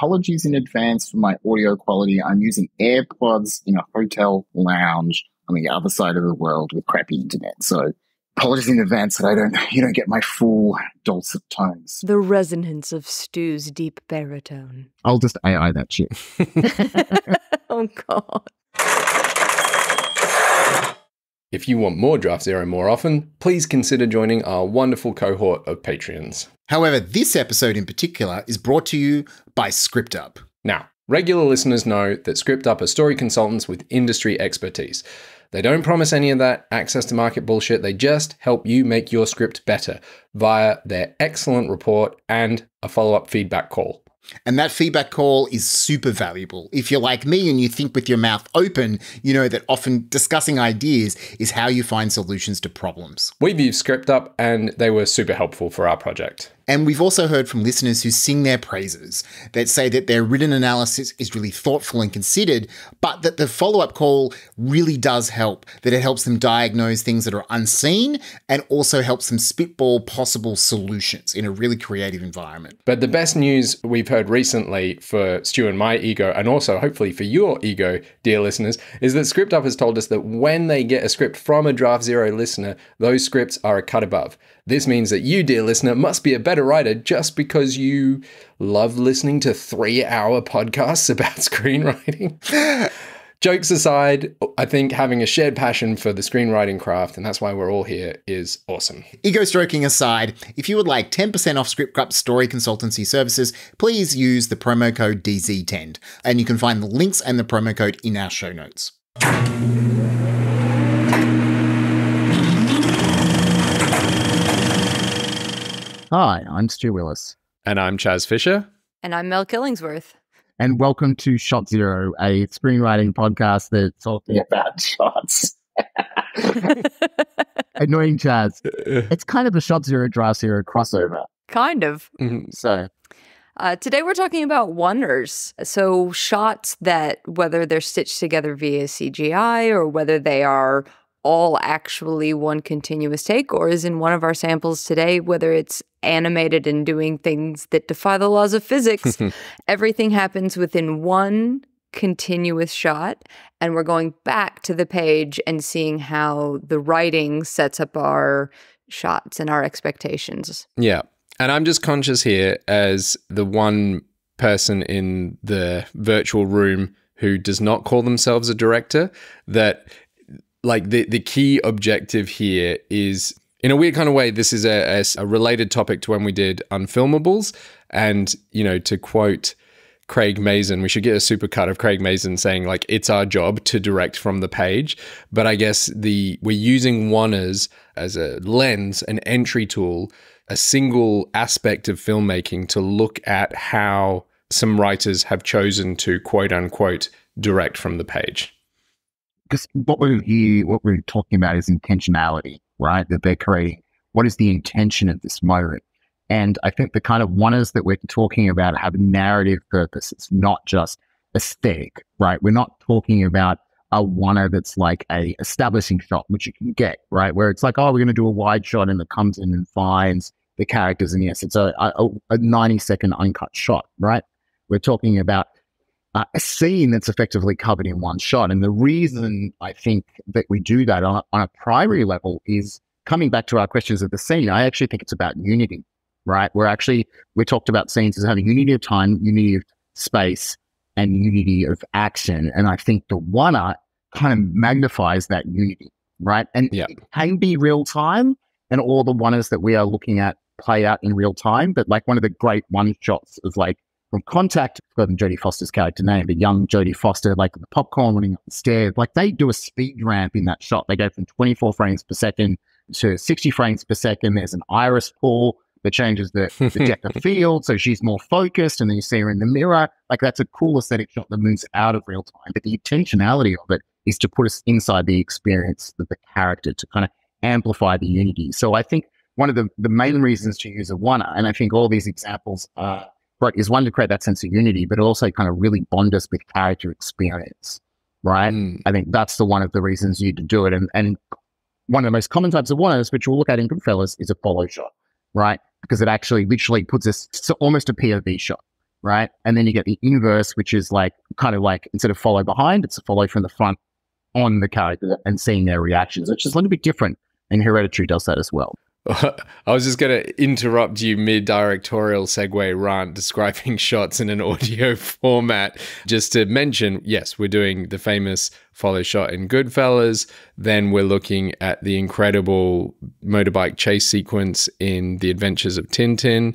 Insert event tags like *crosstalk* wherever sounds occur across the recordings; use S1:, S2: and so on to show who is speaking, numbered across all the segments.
S1: apologies in advance for my audio quality. I'm using AirPods in a hotel lounge on the other side of the world with crappy internet. So apologies in advance that I don't, *laughs* you don't get my full dulcet tones.
S2: The resonance of Stu's deep baritone.
S1: I'll just AI that shit. *laughs*
S2: oh, God.
S3: If you want more Draft Zero more often, please consider joining our wonderful cohort of Patreons.
S4: However, this episode in particular is brought to you by ScriptUp.
S3: Now, regular listeners know that ScriptUp are story consultants with industry expertise. They don't promise any of that access to market bullshit. They just help you make your script better via their excellent report and a follow up feedback call.
S4: And that feedback call is super valuable. If you're like me and you think with your mouth open, you know that often discussing ideas is how you find solutions to problems.
S3: We've used ScriptUp and they were super helpful for our project.
S4: And we've also heard from listeners who sing their praises, that say that their written analysis is really thoughtful and considered, but that the follow up call really does help, that it helps them diagnose things that are unseen and also helps them spitball possible solutions in a really creative environment.
S3: But the best news we've heard recently for Stu and my ego, and also hopefully for your ego, dear listeners, is that ScriptUp has told us that when they get a script from a Draft Zero listener, those scripts are a cut above. This means that you, dear listener, must be a better writer just because you love listening to three hour podcasts *laughs* about screenwriting. *laughs* Jokes aside, I think having a shared passion for the screenwriting craft, and that's why we're all here, is awesome.
S4: Ego stroking aside, if you would like 10% off ScriptUp story consultancy services, please use the promo code DZ10. And you can find the links and the promo code in our show notes.
S1: Hi, I'm Stu Willis.
S3: And I'm Chas Fisher.
S2: And I'm Mel Killingsworth.
S1: And welcome to Shot Zero, a screenwriting podcast that's talking *laughs* about shots. *laughs* Annoying Chas. It's kind of a Shot Zero, Draft Zero crossover.
S2: Kind of.
S3: Mhm.
S1: So,
S2: Uh, today we're talking about oners. So, shots that, whether they're stitched together via CGI or whether they are all actually one continuous take, or is in one of our samples today, whether it's animated and doing things that defy the laws of physics, *laughs* everything happens within one continuous shot. And we're going back to the page and seeing how the writing sets up our shots and our expectations.
S3: Yeah. And I'm just conscious here as the one person in the virtual room who does not call themselves a director that like the the key objective here is in a weird kind of way this is a, a, related topic to when we did unfilmables and you know to quote Craig Mazin. We should get a supercut of Craig Mazin saying like it's our job to direct from the page. But I guess the we're using oners as a lens, an entry tool, a single aspect of filmmaking to look at how some writers have chosen to quote unquote direct from the page.
S1: Because what we're here, what we're talking about is intentionality, right? That they're creating. What is the intention of this moment? And I think the kind of oners that we're talking about have narrative purpose. It's not just aesthetic, right? We're not talking about a oner that's like a establishing shot, which you can get, right? Where it's like, oh, we're going to do a wide shot and it comes in and finds the characters. And yes, it's a, a, a 90 second uncut shot, right? We're talking about uh, a scene that's effectively covered in one shot. And the reason I think that we do that on a, on a primary level is coming back to our questions of the scene. I actually think it's about unity, right? We're actually, we talked about scenes as having unity of time, unity of space, and unity of action. And I think the one art kind of magnifies that unity, right? And
S3: Yeah.
S1: it can be real time, and all the oners that we are looking at play out in real time. But like one of the great one shots is like from Contact, forgotten Jodie Foster's character name, but young Jodie Foster, like the popcorn running up the stairs, like they do a speed ramp in that shot. They go from 24 frames per second to 60 frames per second. There's an iris pull that changes the, the *laughs* depth of field, so she's more focused, and then you see her in the mirror. Like that's a cool aesthetic shot that moves out of real time. But the intentionality of it is to put us inside the experience of the character to kind of amplify the unity. So I think one of the, the main reasons to use a one, and I think all these examples are right, is one to create that sense of unity, but also kind of really bond us with character experience, right?
S3: Mm,
S1: I think that's the one of the reasons you to do it. And and one of the most common types of ones, which we'll look at in Goodfellas, is a follow shot, right? Because it actually literally puts us it's almost a POV shot, right? And then you get the inverse, which is like kind of like instead of follow behind, it's a follow from the front on the character and seeing their reactions, which is a little bit different. And Hereditary does that as well. *laughs*
S3: I was just going to interrupt you mid directorial segue rant describing *laughs* shots in an audio *laughs* format just to mention yes, we're doing the famous follow shot in Goodfellas. Then we're looking at the incredible motorbike chase sequence in The Adventures of Tintin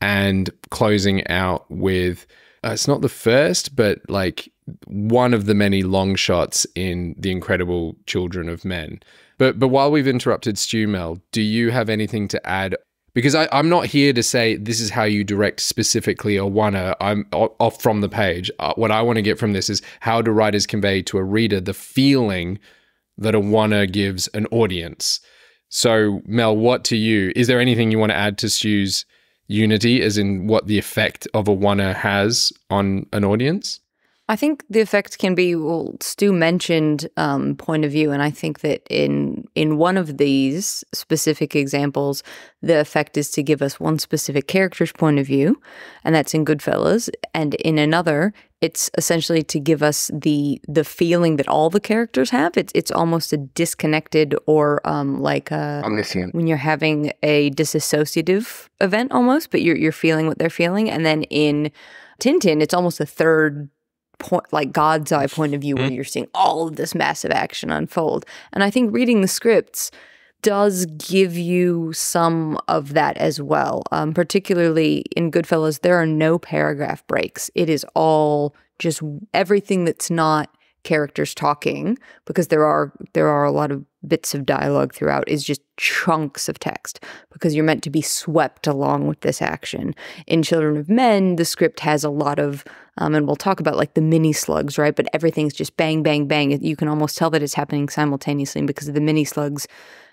S3: and closing out with uh, it's not the first, but like one of the many long shots in The Incredible Children of Men. But but while we've interrupted Stu Mel, do you have anything to add? Because I, I'm not here to say this is how you direct specifically a oneer. I'm off from the page. Uh, what I want to get from this is how do writers convey to a reader the feeling that a oneer gives an audience. So Mel, what to you? Is there anything you want to add to Stu's unity, as in what the effect of a oneer has on an audience?
S2: I think the effect can be well. Stu mentioned um, point of view, and I think that in in one of these specific examples, the effect is to give us one specific character's point of view, and that's in Goodfellas. And in another, it's essentially to give us the the feeling that all the characters have. It's it's almost a disconnected or um, like a,
S1: Omniscient.
S2: when you're having a disassociative event almost, but you're you're feeling what they're feeling. And then in Tintin, it's almost a third point like God's eye point of view where you're seeing all of this massive action unfold. And I think reading the scripts does give you some of that as well. Um, particularly in Goodfellas, there are no paragraph breaks. It is all just everything that's not characters talking because there are there are a lot of bits of dialogue throughout is just chunks of text because you're meant to be swept along with this action. In Children of Men, the script has a lot of um, and we'll talk about like the mini slugs, right? But everything's just bang, bang, bang. You can almost tell that it's happening simultaneously because of the mini slugs,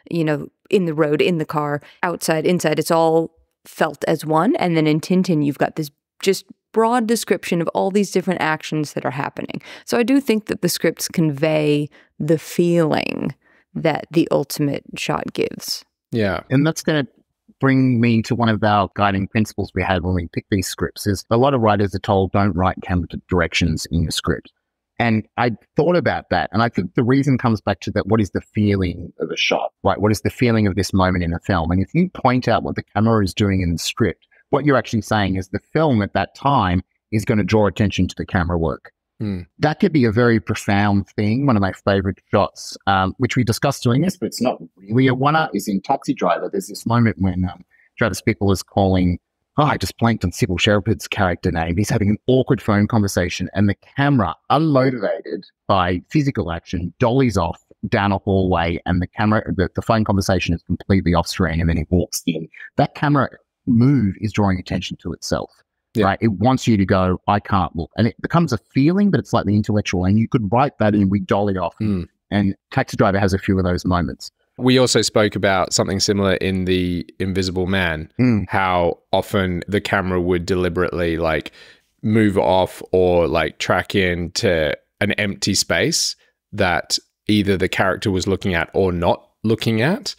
S2: you know, in the road, in the car, outside, inside. It's all felt as one. And then in Tintin, you've got this just broad description of all these different actions that are happening. So I do think that the scripts convey the feeling that the ultimate shot gives.
S3: Yeah.
S1: And that's going to bring me to one of our guiding principles we had when we picked these scripts is a lot of writers are told don't write camera directions in your script. And I thought about that. And I think the reason comes back to that what is the feeling of a shot, right? What is the feeling of this moment in a film? And if you point out what the camera is doing in the script, what you're actually saying is the film at that time is going to draw attention to the camera work.
S3: Hmm.
S1: That could be a very profound thing. One of my favorite shots, um, which we discussed doing this, but it's not really a one is in Taxi Driver. There's this moment when um, Travis Bickle is calling, oh, I just blanked on Cybill Shepherd's character name. He's having an awkward phone conversation, and the camera, unmotivated by physical action, dollies off down a hallway, and the camera, the, the phone conversation is completely off screen, and then he walks in. That camera move is drawing attention to itself.
S3: Yeah.
S1: Right. It wants you to go, I can't look. And it becomes a feeling, but it's like the intellectual. And you could write that in, we dolly off.
S3: Hmm.
S1: And Taxi Driver has a few of those moments.
S3: We also spoke about something similar in The Invisible Man,
S1: Mm.
S3: how often the camera would deliberately like move off or like track into an empty space that either the character was looking at or not looking at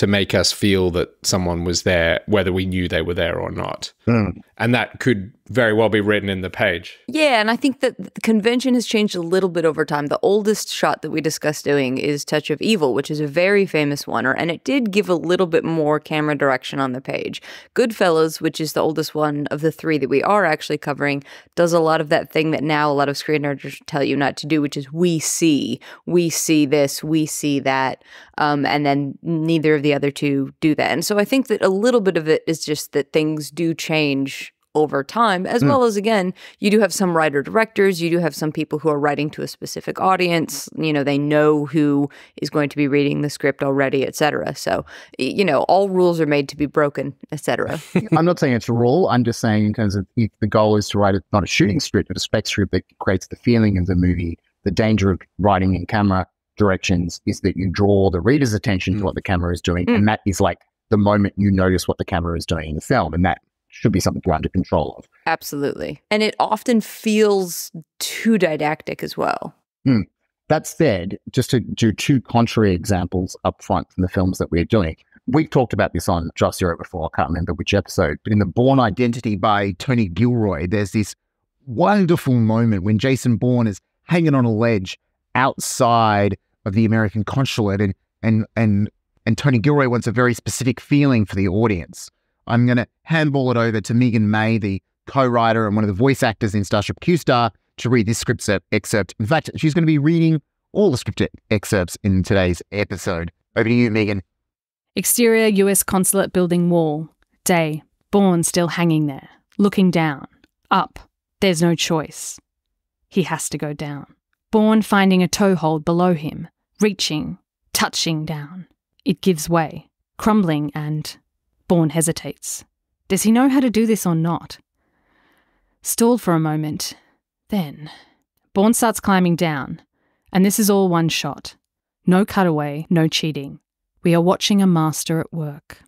S3: to make us feel that someone was there, whether we knew they were there or not.
S1: Mm.
S3: And that could very well be written in the page.
S2: Yeah, and I think that the convention has changed a little bit over time. The oldest shot that we discussed doing is Touch of Evil, which is a very famous one, and it did give a little bit more camera direction on the page. Goodfellas, which is the oldest one of the three that we are actually covering, does a lot of that thing that now a lot of screenwriters tell you not to do, which is we see, we see this, we see that, um, and then neither of the other two do that. And so I think that a little bit of it is just that things do change over time, as
S1: Mm.
S2: well as again, you do have some writer directors, you do have some people who are writing to a specific audience. You know, they know who is going to be reading the script already, etc. So, you know, all rules are made to be broken, etc. *laughs*
S1: I'm not saying it's a rule. I'm just saying in terms of if the goal is to write a, not a shooting script, but a spec script that creates the feeling of the movie, the danger of writing in camera directions is that you draw the reader's attention to
S3: Mm.
S1: what the camera is doing.
S2: Mm.
S1: And that is like the moment you notice what the camera is doing in the film. And that should be something you're under control of.
S2: Absolutely. And it often feels too didactic as well. Hmm.
S1: That said, just to do two contrary examples up front from the films that we're doing, we've talked about this on Just Zero before. I can't remember which episode, but in the Bourne Identity by Tony Gilroy, there's this wonderful moment when Jason Bourne is hanging on a ledge outside of the American consulate, and and and and Tony Gilroy wants a very specific feeling for the audience. I'm going to handball it over to Megan May, the co-writer and one of the voice actors in Starship Q-Star, to read this script excerpt. In fact, she's going to be reading all the script excerpts in today's episode. Over to you, Megan.
S5: Exterior US consulate building wall. Day. Bourne still hanging there, looking down. Up. There's no choice. He has to go down. Bourne finding a toehold below him, reaching, touching down. It gives way, crumbling, and Bourne hesitates. Does he know how to do this or not? Stalled for a moment. Then, Bourne starts climbing down, and this is all one shot. No cutaway, no cheating. We are watching a master at work.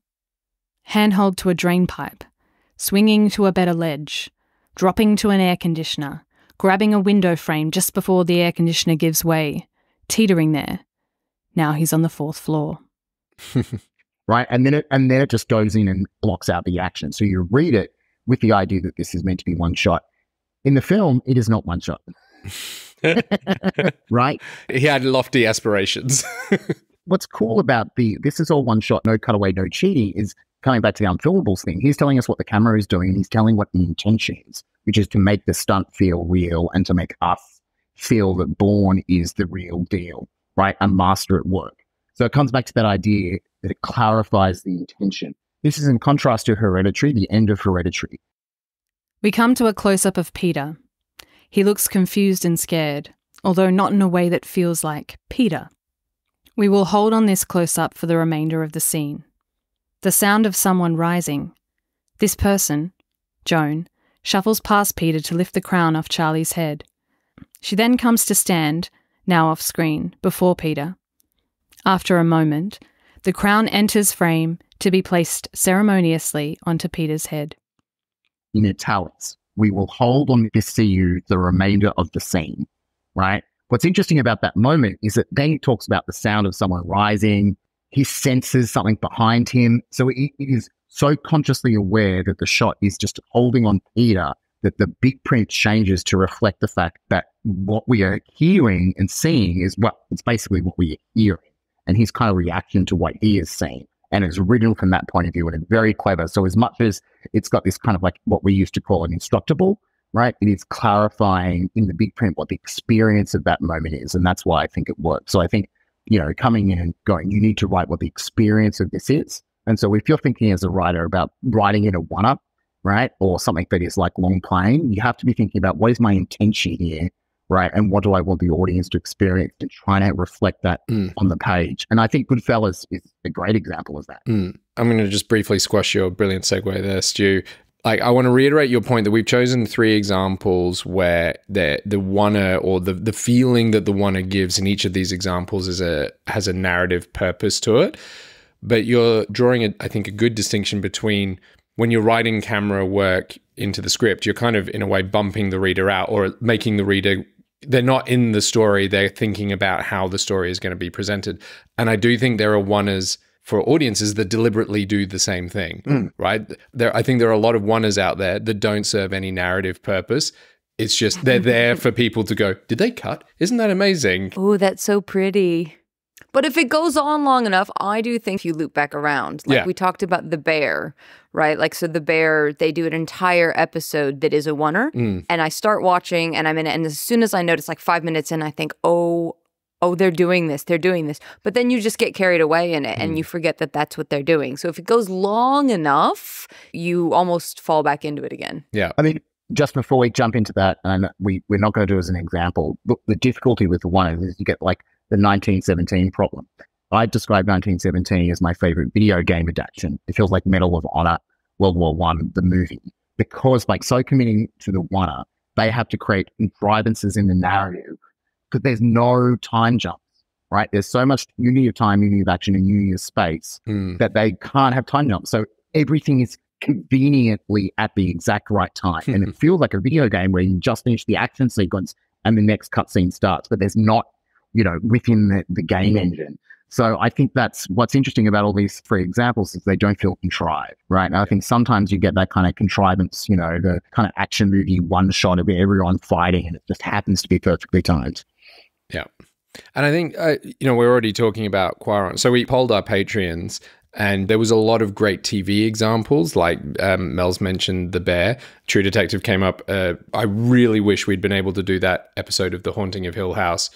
S5: Handhold to a drain pipe, swinging to a better ledge, dropping to an air conditioner, grabbing a window frame just before the air conditioner gives way, teetering there. Now he's on the fourth floor. *laughs*
S1: right, and then it and then it just goes in and blocks out the action. So you read it with the idea that this is meant to be one shot. In the film, it is not one shot. *laughs* right?
S3: He had lofty aspirations. *laughs*
S1: What's cool about the this is all one shot, no cutaway, no cheating is coming back to the unfilmables thing. He's telling us what the camera is doing. He's telling what the intention is, which is to make the stunt feel real and to make us feel that Bourne is the real deal, right? A master at work. So it comes back to that idea that it clarifies the intention. This is in contrast to Hereditary, the end of Hereditary.
S5: We come to a close up of Peter. He looks confused and scared, although not in a way that feels like Peter. We will hold on this close up for the remainder of the scene. The sound of someone rising. This person, Joan, shuffles past Peter to lift the crown off Charlie's head. She then comes to stand, now off screen, before Peter. After a moment, the crown enters frame to be placed ceremoniously onto Peter's head.
S1: In italics, we will hold on this you the remainder of the scene, right? What's interesting about that moment is that then he talks about the sound of someone rising. He senses something behind him. So he, he is so consciously aware that the shot is just holding on Peter that the big print changes to reflect the fact that what we are hearing and seeing is well, it's basically what we are hearing and his kind of reaction to what he is seeing. And it's written from that point of view and it's very clever. So as much as it's got this kind of like what we used to call an instructable, right? It is clarifying in the big print what the experience of that moment is. And that's why I think it works. So I think, you know, coming in and going, you need to write what the experience of this is. And so if you're thinking as a writer about writing in a one up, right? Or something that is like long playing, you have to be thinking about what is my intention here? Right? And what do I want the audience to experience and trying to reflect that mm. on the page. And I think Goodfellas is a great example of that.
S3: Mm. I'm going to just briefly squash your brilliant segue there, Stu. Like, I want to reiterate your point that we've chosen three examples where the the oneer or the the feeling that the oneer gives in each of these examples is a has a narrative purpose to it. But you're drawing, a, I think, a good distinction between when you're writing camera work into the script, you're kind of in a way bumping the reader out or making the reader they're not in the story they're thinking about how the story is going to be presented. And i do think there are oneers for audiences that deliberately do the same thing mm. right? There i think there are a lot of oneers out there that don't serve any narrative purpose. It's just they're *laughs* there for people to go did they cut? Isn't that amazing?
S2: Oh that's so pretty but if it goes on long enough, I do think you loop back around. Like yeah. we talked about the bear, right? Like so the bear, they do an entire episode that is a oneer. Mm. And I start watching and I'm in it. And as soon as I notice like five minutes in, I think, oh, oh, they're doing this, they're doing this. But then you just get carried away in it mm. and you forget that that's what they're doing. So if it goes long enough, you almost fall back into it again.
S3: Yeah.
S1: I mean, just before we jump into that, and we, we're not going to do as an example, look, the difficulty with the one is you get like the 1917 problem. I describe 1917 as my favorite video game adaptation. It feels like Medal of Honor, World War One, the movie, because like so committing to the one, they have to create contrivances in the narrative because there's no time jumps, right? There's so much unity of time, unity of action, and unity of space mm. that they can't have time jumps. So everything is conveniently at the exact right time, and it *laughs* feels like a video game where you just finish the action sequence and the next cutscene starts, but there's not you know, within the, the game engine. So I think that's what's interesting about all these three examples is they don't feel contrived, right? And I think sometimes you get that kind of contrivance, you know, the kind of action movie one shot of everyone fighting and it just happens to be perfectly timed.
S3: Yeah. And I think, uh, you know, we're already talking about Cuarón. So we polled our Patreons and there was a lot of great TV examples, like um, Mel's mentioned The Bear. True Detective came up. Uh, I really wish we'd been able to do that episode of The Haunting of Hill House,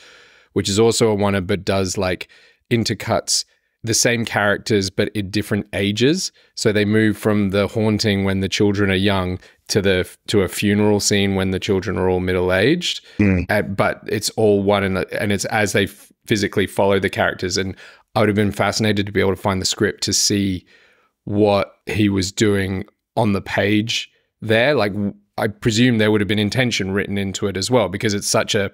S3: which is also a one, but does like intercuts the same characters but in different ages. So they move from the haunting when the children are young to the to a funeral scene when the children are all middle aged. Mm. Uh, but it's all one and and it's as they f- physically follow the characters. And I would have been fascinated to be able to find the script to see what he was doing on the page there. Like I presume there would have been intention written into it as well because it's such a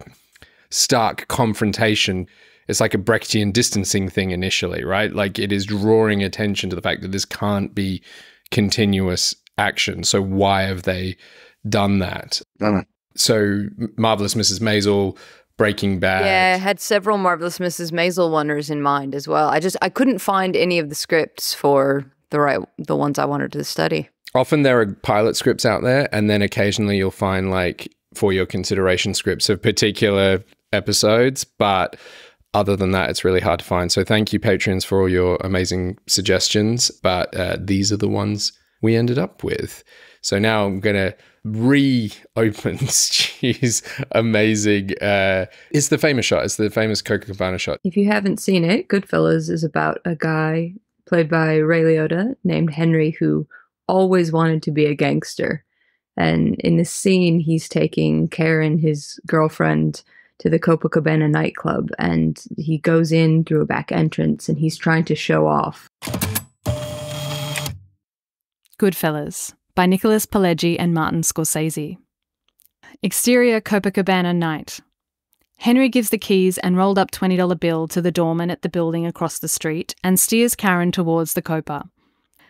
S3: stark confrontation it's like a Brechtian distancing thing initially, right? Like it is drawing attention to the fact that this can't be continuous action. So why have they done that? So marvelous Mrs. Maisel, Breaking Bad.
S2: Yeah, I had several marvelous Mrs. Maisel oners in mind as well. I just I couldn't find any of the scripts for the right the ones I wanted to study.
S3: Often there are pilot scripts out there, and then occasionally you'll find like for your consideration scripts of particular episodes, but other than that, it's really hard to find. So thank you, patrons, for all your amazing suggestions. But uh, these are the ones we ended up with. So now I'm going to reopen *laughs* Stu's amazing. Uh, it's the famous shot. It's the famous Copacabana shot.
S2: If you haven't seen it, Goodfellas is about a guy played by Ray Liotta named Henry who always wanted to be a gangster. And in this scene, he's taking Karen, his girlfriend, to the Copacabana nightclub and he goes in through a back entrance and he's trying to show off.
S5: Goodfellas by Nicholas Pileggi and Martin Scorsese. Exterior Copacabana night. Henry gives the keys and rolled up $20 bill to the doorman at the building across the street and steers Karen towards the Copa.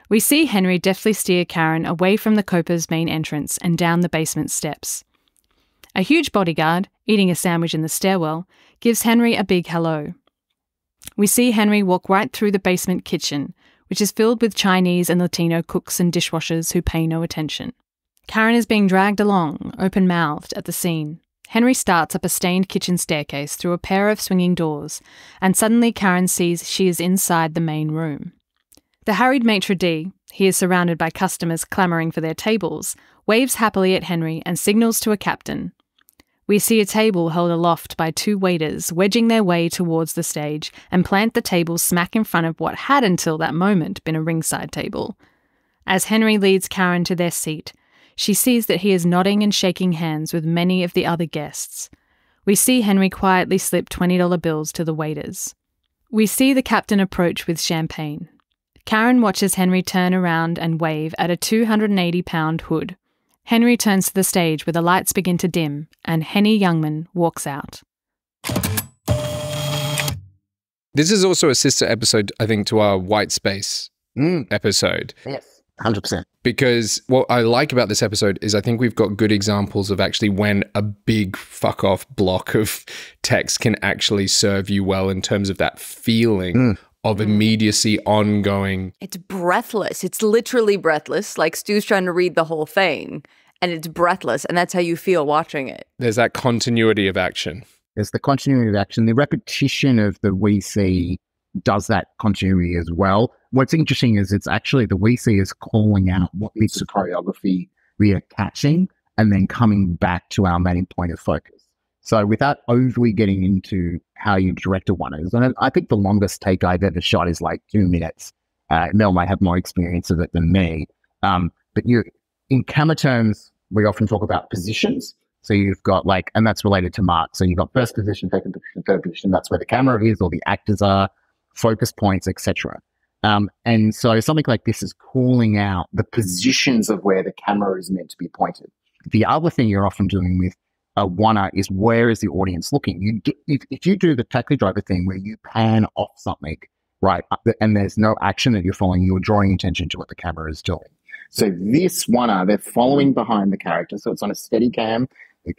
S5: We see Henry deftly steer Karen away from the Copa's main entrance and down the basement steps. A huge bodyguard, eating a sandwich in the stairwell, gives Henry a big hello. We see Henry walk right through the basement kitchen, which is filled with Chinese and Latino cooks and dishwashers who pay no attention. Karen is being dragged along, open mouthed, at the scene. Henry starts up a stained kitchen staircase through a pair of swinging doors, and suddenly Karen sees she is inside the main room. The harried maitre d', he is surrounded by customers clamouring for their tables, waves happily at Henry and signals to a captain, we see a table held aloft by two waiters wedging their way towards the stage and plant the table smack in front of what had until that moment been a ringside table. As Henry leads Karen to their seat, she sees that he is nodding and shaking hands with many of the other guests. We see Henry quietly slip $20 bills to the waiters. We see the captain approach with champagne. Karen watches Henry turn around and wave at a 280 pound hood Henry turns to the stage where the lights begin to dim and Henny Youngman walks out.
S3: This is also a sister episode, I think, to our White Space mm. episode.
S1: Yes, 100%.
S3: Because what I like about this episode is I think we've got good examples of actually when a big fuck off block of *laughs* text can actually serve you well in terms of that feeling mm of mm. immediacy ongoing.
S2: It's breathless. It's literally breathless. Like Stu's trying to read the whole thing and it's breathless. And that's how you feel watching it.
S3: There's that continuity of action.
S1: There's the continuity of action. The repetition of the we see does that continuity as well. What's interesting is it's actually the we see is calling out what bits of choreography we are catching and then coming back to our main point of focus. So without overly getting into how you direct a one is, and I think the longest take I've ever shot is like two minutes. Uh, Mel might have more experience of it than me. Um, but you, in camera terms, we often talk about positions. So you've got like, and that's related to Mark. So you've got first position, second position, third position. That's where the camera is, or the actors are, focus points, etc. Um, and so something like this is calling out the positions of where the camera is meant to be pointed. The other thing you're often doing with a oneer is where is the audience looking? You do, if, if you do the taxi driver thing where you pan off something, right, uh, and there's no action that you're following, you're drawing attention to what the camera is doing. So this oneer, they're following behind the character, so it's on a steady cam. The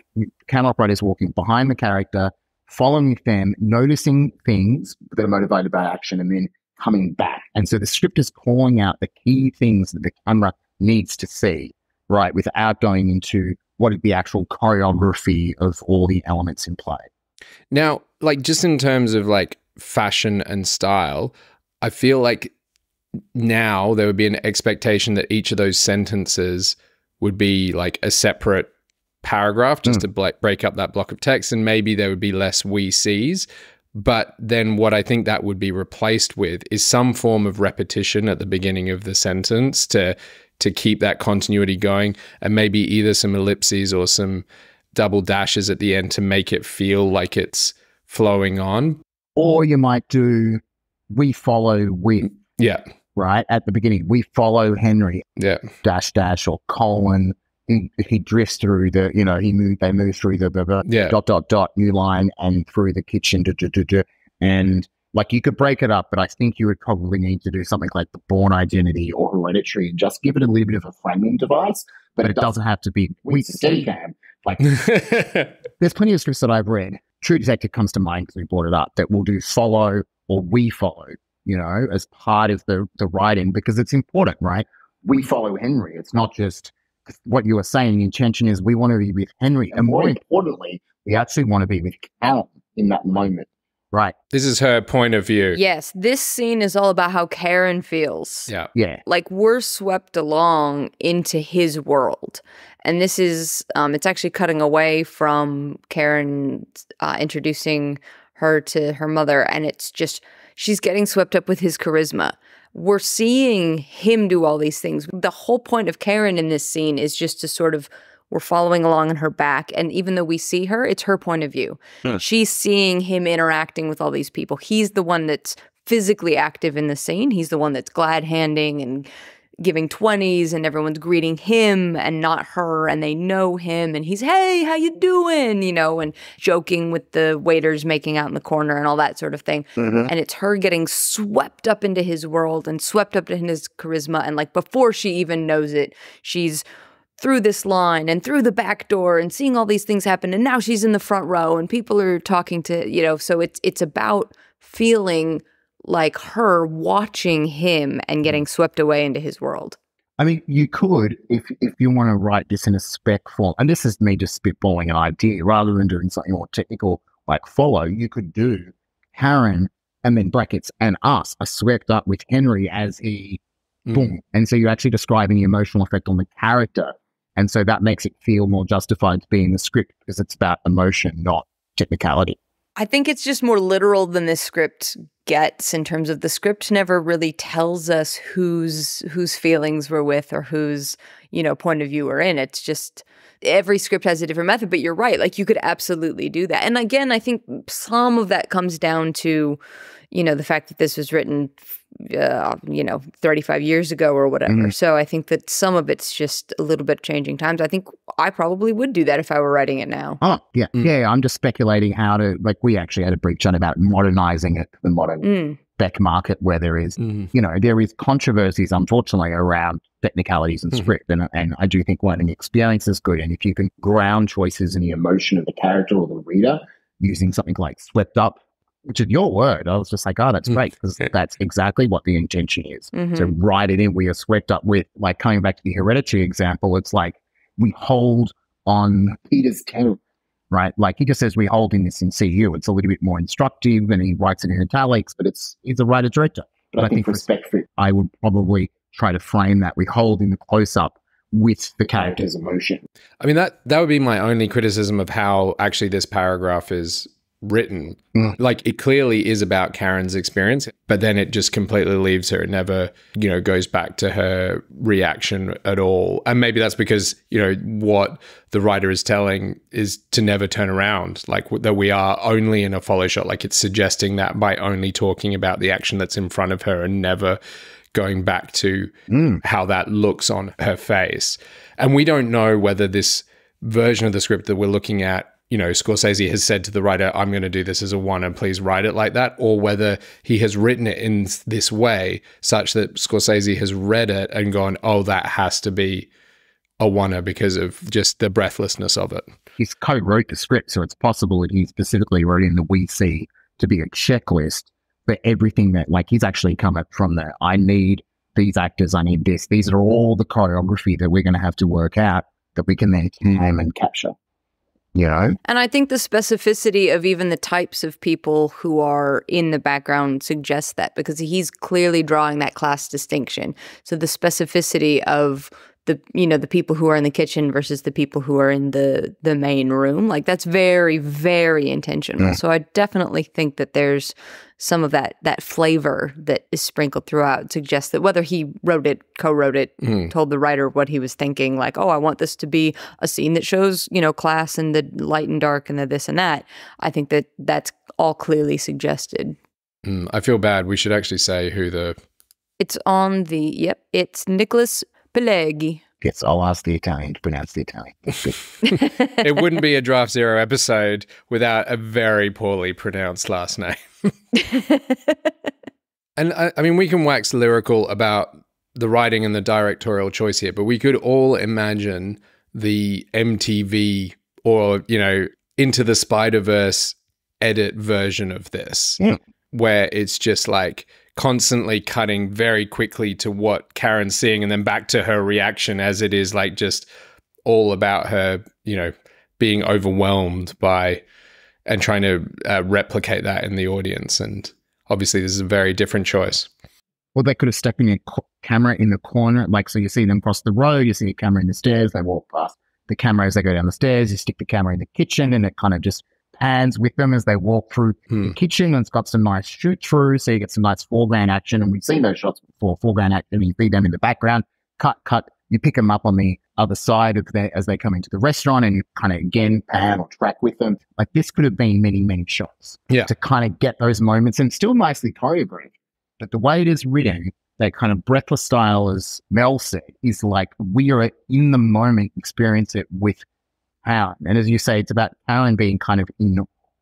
S1: camera operator is walking behind the character, following them, noticing things that are motivated by action, and then coming back. And so the script is calling out the key things that the camera needs to see, right, without going into what is the actual choreography of all the elements in play.
S3: Now, like just in terms of like fashion and style, I feel like now there would be an expectation that each of those sentences would be like a separate paragraph just hmm. to bla- break up that block of text and maybe there would be less we sees but then what i think that would be replaced with is some form of repetition at the beginning of the sentence to to keep that continuity going and maybe either some ellipses or some double dashes at the end to make it feel like it's flowing on.
S1: Or you might do we follow with,
S3: yeah.
S1: right, at the beginning. We follow Henry.
S3: Yeah.
S1: Dash dash or colon. He, he drifts through the, you know, he moved, they move through the,
S3: yeah.
S1: dot dot dot new line and through the kitchen and like you could break it up but i think you would probably need to do something like the Bourne identity or hereditary and just give it a little bit of a framing device but it doesn't have to be we steady cam like *laughs* there's plenty of scripts that i've read. True detective comes to mind because we brought it up that will do follow or we follow you know as part of the the writing because it's important right? We follow henry. It's not just what you were saying. The intention is we want to be with henry and more importantly we actually want to be with Cal in that moment. Right.
S3: this is her point of view
S2: Yes, this scene is all about how Karen feels.
S3: yeah
S1: Yeah.
S2: Like we're swept along into his world. And this is, um, it's actually cutting away from Karen uh, introducing her to her mother. And it's just, she's getting swept up with his charisma. We're seeing him do all these things. The whole point of Karen in this scene is just to sort of, we're following along on her back. And even though we see her, it's her point of view.
S1: Hmm.
S2: She's seeing him interacting with all these people. He's the one that's physically active in the scene. He's the one that's glad handing and giving 20s and everyone's greeting him and not her and they know him and he's hey how you doing you know and joking with the waiters making out in the corner and all that sort of thing and it's her getting swept up into his world and swept up in his charisma and like before she even knows it she's through this line and through the back door and seeing all these things happen and now she's in the front row and people are talking to you know so it's it's about feeling like her watching him and getting swept away into his world
S1: I mean, you could, if if you want to write this in a spec form, and this is me just spitballing an idea, rather than doing something more technical like follow, you could do Karen and then brackets and us are swept up with Henry as he
S3: Mm.
S1: boom. And so you're actually describing the emotional effect on the character. And so that makes it feel more justified to be in the script because it's about emotion, not technicality.
S2: I think it's just more literal than this script gets in terms of the script never really tells us whose whose feelings we're with or whose, you know, point of view we're in. It's just every script has a different method, but you're right. Like you could absolutely do that. And again, I think some of that comes down to, you know, the fact that this was written uh, you know, 35 years ago or whatever.
S1: Mhm.
S2: So I think that some of it's just a little bit changing times. I think I probably would do that if I were writing it now.
S1: Oh, yeah.
S3: Mm.
S1: Yeah. I'm just speculating how to, like, we actually had a brief chat about modernizing it, the modern
S2: Mm.
S1: spec market where there is
S3: Mhm.
S1: you know, there is controversies, unfortunately, around technicalities and
S3: Mhm.
S1: script. And, and I do think learning experience is good. And if you can ground choices in the emotion of the character or the reader using something like swept up, which is your word, I was just like, oh, that's
S3: Mm.
S1: great. Because that's exactly what the intention is.
S2: Mhm.
S1: So write it in. We are swept up with, like, coming back to the hereditary example, it's like we hold on Peter's tail. Right, like he just says, we hold in this in CU. It's a little bit more instructive, and he writes it in italics. But it's he's a writer director. But I think respectfully, I would probably try to frame that we hold in the close up with the character's emotion.
S3: I mean that that would be my only criticism of how actually this paragraph is written.
S1: Mm.
S3: Like it clearly is about Karen's experience, but then it just completely leaves her. It never, you know, goes back to her reaction at all. And maybe that's because, you know, what the writer is telling is to never turn around, like that we are only in a follow shot. Like it's suggesting that by only talking about the action that's in front of her and never going back to
S1: Mm.
S3: how that looks on her face. And we don't know whether this version of the script that we're looking at, you know, Scorsese has said to the writer, I'm going to do this as a one and please write it like that, or whether he has written it in this way such that Scorsese has read it and gone, oh, that has to be a oneer because of just the breathlessness of it.
S1: He's co-wrote the script, so it's possible that he specifically wrote in the we see to be a checklist for everything that like he's actually come up from there. I need these actors, I need this. These are all the choreography that we're going to have to work out that we can then time and capture. You know?
S2: And I think the specificity of even the types of people who are in the background suggests that because he's clearly drawing that class distinction. So the specificity of the you know the people who are in the kitchen versus the people who are in the the main room like that's very very intentional
S1: Yeah.
S2: so i definitely think that there's some of that that flavor that is sprinkled throughout suggests that whether he wrote it co-wrote it
S3: Mm.
S2: told the writer what he was thinking like oh i want this to be a scene that shows you know class and the light and dark and the this and that i think that that's all clearly suggested
S3: Mm, I feel bad. We should actually say who the
S2: it's on the yep it's nicholas Pileggi.
S1: Yes, I'll ask the Italian to pronounce the Italian. *laughs*
S3: it wouldn't be a draft zero episode without a very poorly pronounced last name. *laughs* and I, I mean, we can wax lyrical about the writing and the directorial choice here, but we could all imagine the MTV or, you know, into the Spider Verse edit version of this,
S1: Yeah.
S3: where it's just like constantly cutting very quickly to what Karen's seeing and then back to her reaction as it is like just all about her, you know, being overwhelmed by and trying to uh, replicate that in the audience. And obviously, this is a very different choice.
S1: Well, they could have stuck in a camera in the corner. Like, so you see them cross the road, you see a camera in the stairs, they walk past the camera as they go down the stairs, you stick the camera in the kitchen, and it kind of just pans with them as they walk through
S3: Hmm.
S1: the kitchen. And it's got some nice shoot through, so you get some nice foreground action. And we've seen those shots before foreground action, you see them in the background, cut, cut. You pick them up on the other side of the, as they come into the restaurant, and you kind of again pan or track with them. Like, this could have been many, many shots
S3: Yeah.
S1: to kind of get those moments and still nicely choreographed. But the way it is written, that kind of breathless style, as Mel said, is like we are in the moment, experience it with And as you say, it's about Karen being kind of in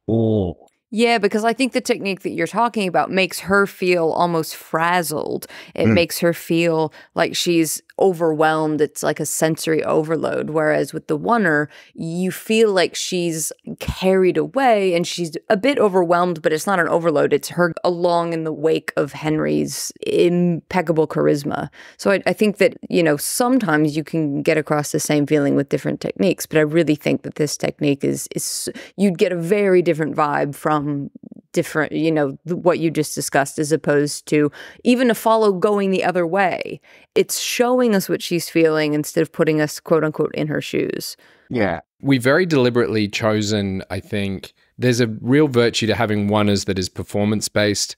S1: awe.
S2: Yeah, because I think the technique that you're talking about makes her feel almost frazzled. It
S1: Mm.
S2: makes her feel like she's overwhelmed. It's like a sensory overload. Whereas with the oneer, you feel like she's carried away and she's a bit overwhelmed, but it's not an overload. It's her along in the wake of Henry's impeccable charisma. So I, I think that, you know, sometimes you can get across the same feeling with different techniques, but I really think that this technique is is you'd get a very different vibe from Um, different, you know, what you just discussed as opposed to even a follow going the other way. It's showing us what she's feeling instead of putting us quote unquote in her shoes.
S1: Yeah.
S3: we very deliberately chosen i think there's a real virtue to having one oneers that is performance based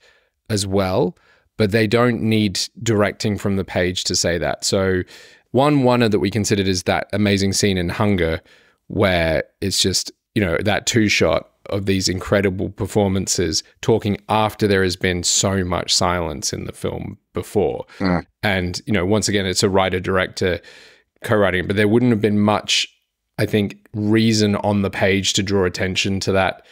S3: as well but they don't need directing from the page to say that so one oneer that we considered is that amazing scene in hunger where it's just you know that two shot of these incredible performances talking after there has been so much silence in the film before
S1: Mm.
S3: and you know once again it's a writer director co-writing it, but there wouldn't have been much I think reason on the page to draw attention to that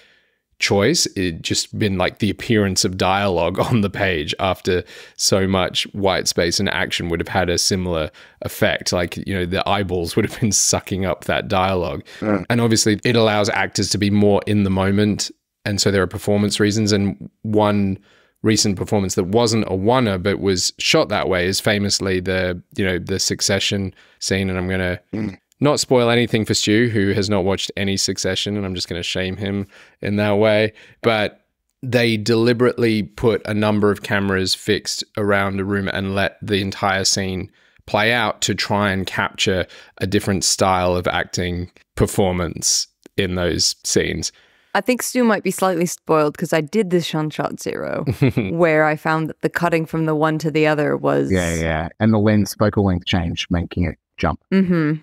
S3: choice. It just been like the appearance of dialogue *laughs* on the page after so much white space and action would have had a similar effect. Like, you know, the eyeballs would have been sucking up that dialogue.
S1: Mm.
S3: And obviously it allows actors to be more in the moment. And so there are performance reasons. And one recent performance that wasn't a oneer but was shot that way is famously the, you know, the succession scene. And I'm gonna
S1: Mm.
S3: Not spoil anything for Stu, who has not watched any Succession, and I'm just going to shame him in that way. But they deliberately put a number of cameras fixed around a room and let the entire scene play out to try and capture a different style of acting performance in those scenes.
S2: I think Stu might be slightly spoiled because I did this on Shot Zero, *laughs* where I found that the cutting from the one to the other was
S1: Yeah, yeah. And the lens, focal length change, making it jump.
S2: hmm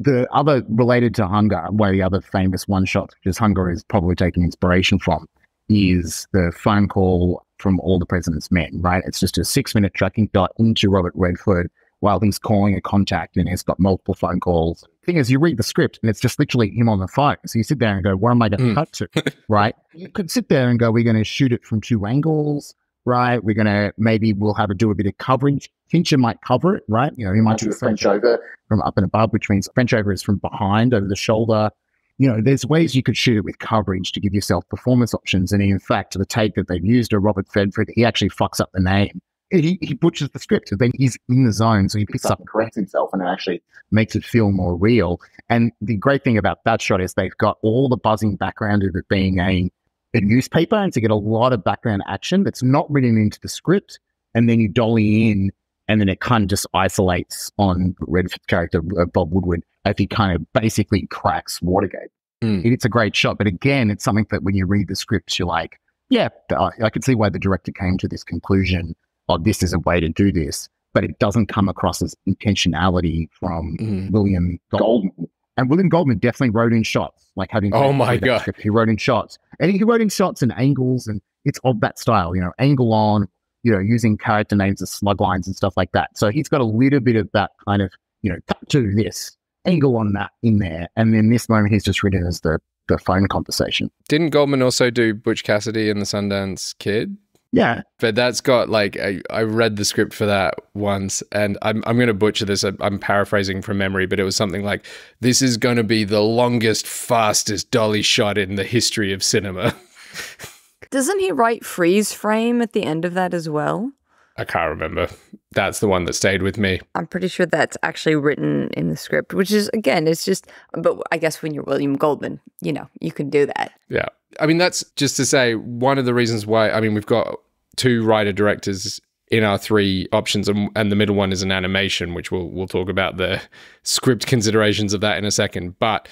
S1: The other related to Hunger, one of the other famous one shots, which is Hunger is probably taking inspiration from, is the phone call from All the President's Men, right? It's just a six minute tracking dot into Robert Redford while he's calling a contact and he's got multiple phone calls. thing is, you read the script and it's just literally him on the phone. So you sit there and go, what am I going to
S3: Mm.
S1: cut to? *laughs* right? You could sit there and go, we're going to shoot it from two angles. Right? We're going to maybe we'll have to do a bit of coverage. Fincher might cover it, right? You know, he might do a French over from up and above, which means French over is from behind over the shoulder. You know, there's ways you could shoot it with coverage to give yourself performance options. And in fact, the tape that they've used of Robert Redford, he actually fucks up the name. He, he butchers the script, then he's in the zone, so he picks up and corrects himself, and it actually makes it feel more real. And the great thing about that shot is they've got all the buzzing background of it being a a newspaper and to get a lot of background action that's not written into the script. And then you dolly in, and then it kind of just isolates on Redford's character, uh, Bob Woodward, as he kind of basically cracks Watergate.
S3: Mm.
S1: It's a great shot. But again, it's something that when you read the scripts, you're like, yeah, I, I can see why the director came to this conclusion. Oh, this is a way to do this. But it doesn't come across as intentionality from
S3: Mhm.
S1: William Goldman. And William Goldman definitely wrote in shots, like having.
S3: Oh my God.
S1: script, He wrote in shots, and he wrote in shots and angles, and it's of that style. You know, angle on, you know, using character names as slug lines and stuff like that. So he's got a little bit of that kind of, you know, cut to this angle on that in there, and then this moment he's just written as the the phone conversation.
S3: Didn't Goldman also do Butch Cassidy and the Sundance Kid?
S1: Yeah,
S3: But that's got like I, I read the script for that once, and I'm I'm going to butcher this. I'm- I'm paraphrasing from memory, but it was something like, "This is going to be the longest, fastest dolly shot in the history of cinema." *laughs*
S2: Doesn't he write freeze frame at the end of that as well?
S3: I can't remember. That's the one that stayed with me.
S2: I'm pretty sure that's actually written in the script, which is again, it's just. But I guess when you're William Goldman, you know, you can do that.
S3: Yeah. I mean, that's just to say one of the reasons why, I mean, we've got two writer directors in our three options, and, and the middle one is an animation, which we'll, we'll talk about the script considerations of that in a second. But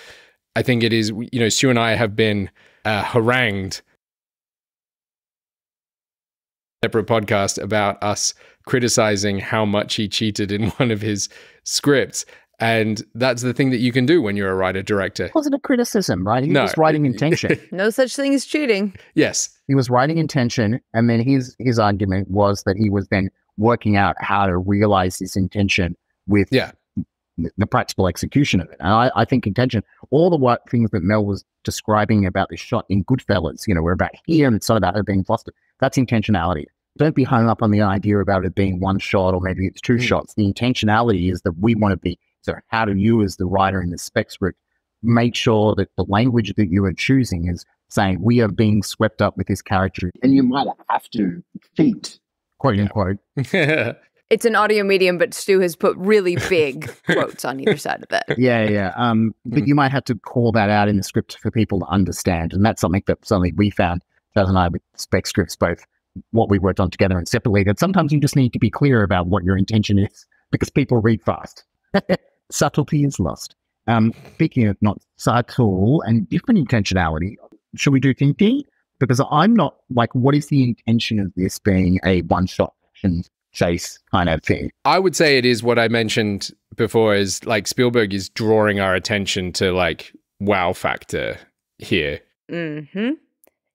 S3: I think it is, you know, Stu and I have been uh, harangued separate podcast about us criticizing how much he cheated in *laughs* one of his scripts. And that's the thing that you can do when you're a writer director.
S1: it wasn't a criticism, right? He
S3: No.
S1: was writing intention. *laughs*
S2: No such thing as cheating.
S3: Yes.
S1: he was writing intention, and then his his argument was that he was then working out how to realize his intention with
S3: Yeah.
S1: the, the practical execution of it. And I, I think intention, all the what things that Mel was describing about this shot in Goodfellas, you know, we're about here and it's not about it being fostered. That's intentionality. Don't be hung up on the idea about it being one shot or maybe it's two
S3: Mm.
S1: shots. The intentionality is that we want to be. So, how do you, as the writer in the spec script, make sure that the language that you are choosing is saying we are being swept up with this character, and you might have to cheat, quote unquote. *laughs*
S2: It's an audio medium, but Stu has put really *laughs* big quotes on either side of that.
S1: Yeah, yeah. Um, but you might have to call that out in the script for people to understand, and that's something that something we found, Chas and I, with spec scripts, both what we worked on together and separately. That sometimes you just need to be clear about what your intention is because people read fast. *laughs* Subtlety is lost. Um, speaking of not subtle and different intentionality, should we do thinking? Because I'm not like, what is the intention of this being a one-shot action chase kind of thing?
S3: I would say it is what I mentioned before is like Spielberg is drawing our attention to like wow factor here.
S2: Mm hmm.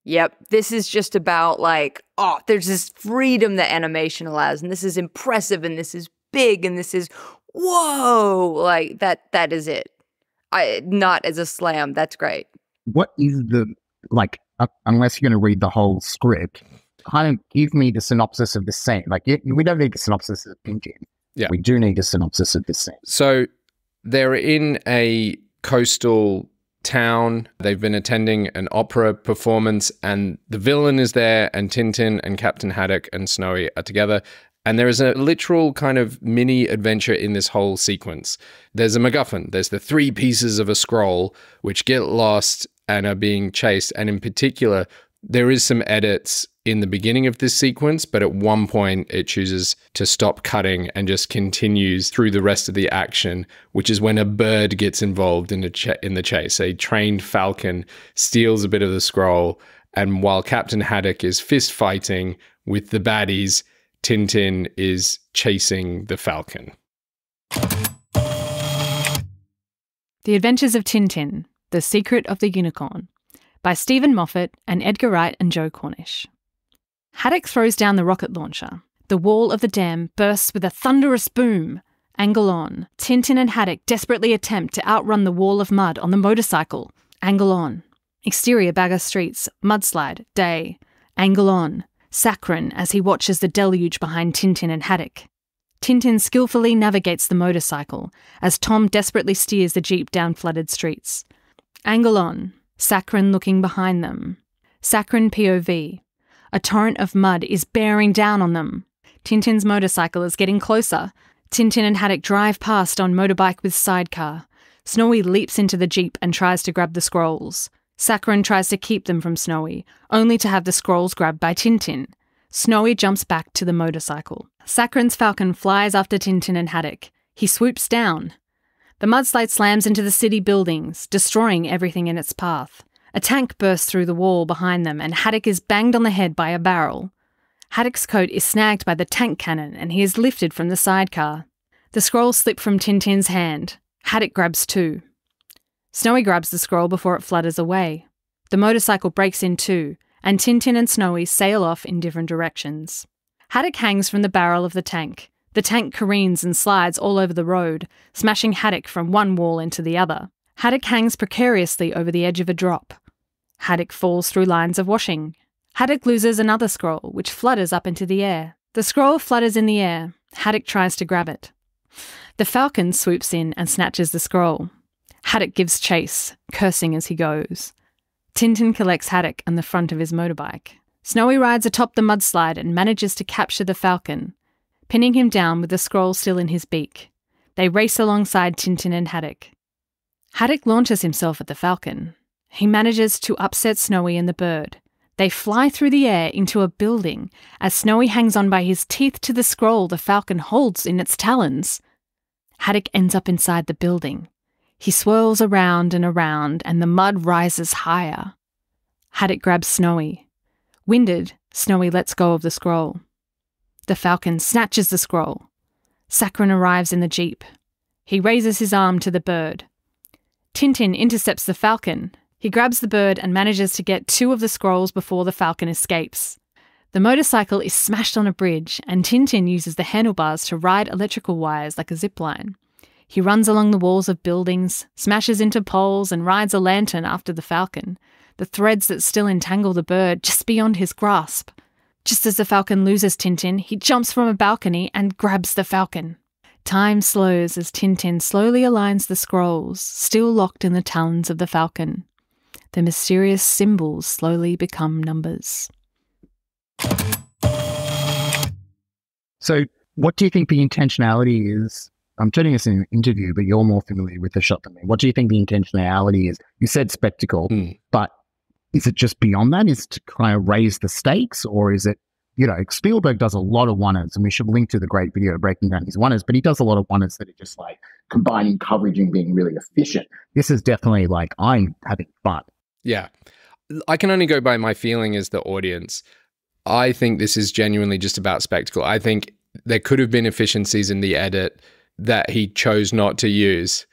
S2: Yep. This is just about like, oh, there's this freedom that animation allows, and this is impressive, and this is big, and this is whoa, like that. That is it. I not as a slam. That's great.
S1: what is the like uh, unless you're going to read the whole script kind of give me the synopsis of the scene like y- we don't need the synopsis of Tintin.
S3: Yeah.
S1: we do need a synopsis of the scene
S3: So they're in a coastal town. They've been attending an opera performance, and the villain is there, and Tintin and Captain Haddock and Snowy are together. And there is a literal kind of mini adventure in this whole sequence. There's a MacGuffin. There's the three pieces of a scroll which get lost and are being chased. And in particular, there is some edits in the beginning of this sequence, but at one point it chooses to stop cutting and just continues through the rest of the action, which is when a bird gets involved in in the chase. A trained falcon steals a bit of the scroll, and while Captain Haddock is fist fighting with the baddies, Tintin is chasing the falcon.
S5: The Adventures of Tintin The Secret of the Unicorn by Steven Moffat and Edgar Wright and Joe Cornish. Haddock throws down the rocket launcher. The wall of the dam bursts with a thunderous boom. Angle on. Tintin and Haddock desperately attempt to outrun the wall of mud on the motorcycle. Angle on. Exterior Bagghar Streets, mudslide, day. Angle on. Sakharine as he watches the deluge behind Tintin and Haddock. Tintin skillfully navigates the motorcycle as Tom desperately steers the jeep down flooded streets. Angle on, Sakharine looking behind them. Sakharine POV. A torrent of mud is bearing down on them. Tintin's motorcycle is getting closer. Tintin and Haddock drive past on motorbike with sidecar. Snowy leaps into the jeep and tries to grab the scrolls. Sakharine tries to keep them from Snowy, only to have the scrolls grabbed by Tintin. Snowy jumps back to the motorcycle. Sakharine's falcon flies after Tintin and Haddock. He swoops down. The mudslide slams into the city buildings, destroying everything in its path. A tank bursts through the wall behind them, and Haddock is banged on the head by a barrel. Haddock's coat is snagged by the tank cannon, and he is lifted from the sidecar. The scrolls slip from Tintin's hand. Haddock grabs two. Snowy grabs the scroll before it flutters away. The motorcycle breaks in two, and Tintin and Snowy sail off in different directions. Haddock hangs from the barrel of the tank. The tank careens and slides all over the road, smashing Haddock from one wall into the other. Haddock hangs precariously over the edge of a drop. Haddock falls through lines of washing. Haddock loses another scroll, which flutters up into the air. The scroll flutters in the air. Haddock tries to grab it. The falcon swoops in and snatches the scroll. Haddock gives chase, cursing as he goes. Tintin collects Haddock on the front of his motorbike. Snowy rides atop the mudslide and manages to capture the falcon, pinning him down with the scroll still in his beak. They race alongside Tintin and Haddock. Haddock launches himself at the falcon. He manages to upset Snowy and the bird. They fly through the air into a building as Snowy hangs on by his teeth to the scroll the falcon holds in its talons. Haddock ends up inside the building. He swirls around and around, and the mud rises higher. Haddock grabs Snowy. Winded, Snowy lets go of the scroll. The falcon snatches the scroll. Sakharine arrives in the jeep. He raises his arm to the bird. Tintin intercepts the falcon. He grabs the bird and manages to get two of the scrolls before the falcon escapes. The motorcycle is smashed on a bridge, and Tintin uses the handlebars to ride electrical wires like a zip line. He runs along the walls of buildings, smashes into poles, and rides a lantern after the falcon, the threads that still entangle the bird just beyond his grasp. Just as the falcon loses Tintin, he jumps from a balcony and grabs the falcon. Time slows as Tintin slowly aligns the scrolls, still locked in the talons of the falcon. The mysterious symbols slowly become numbers.
S1: So, what do you think the intentionality is I'm turning this into an interview, but you're more familiar with the shot than me. What do you think the intentionality is? You said spectacle,
S3: Mm.
S1: but is it just beyond that? Is it to kind of raise the stakes, or is it, you know, Spielberg does a lot of oners, and we should link to the great video breaking down his oners, but he does a lot of oners that are just like combining coverage and being really efficient. This is definitely like I'm having fun.
S3: Yeah. I can only go by my feeling as the audience. I think this is genuinely just about spectacle. I think there could have been efficiencies in the edit that he chose not to use.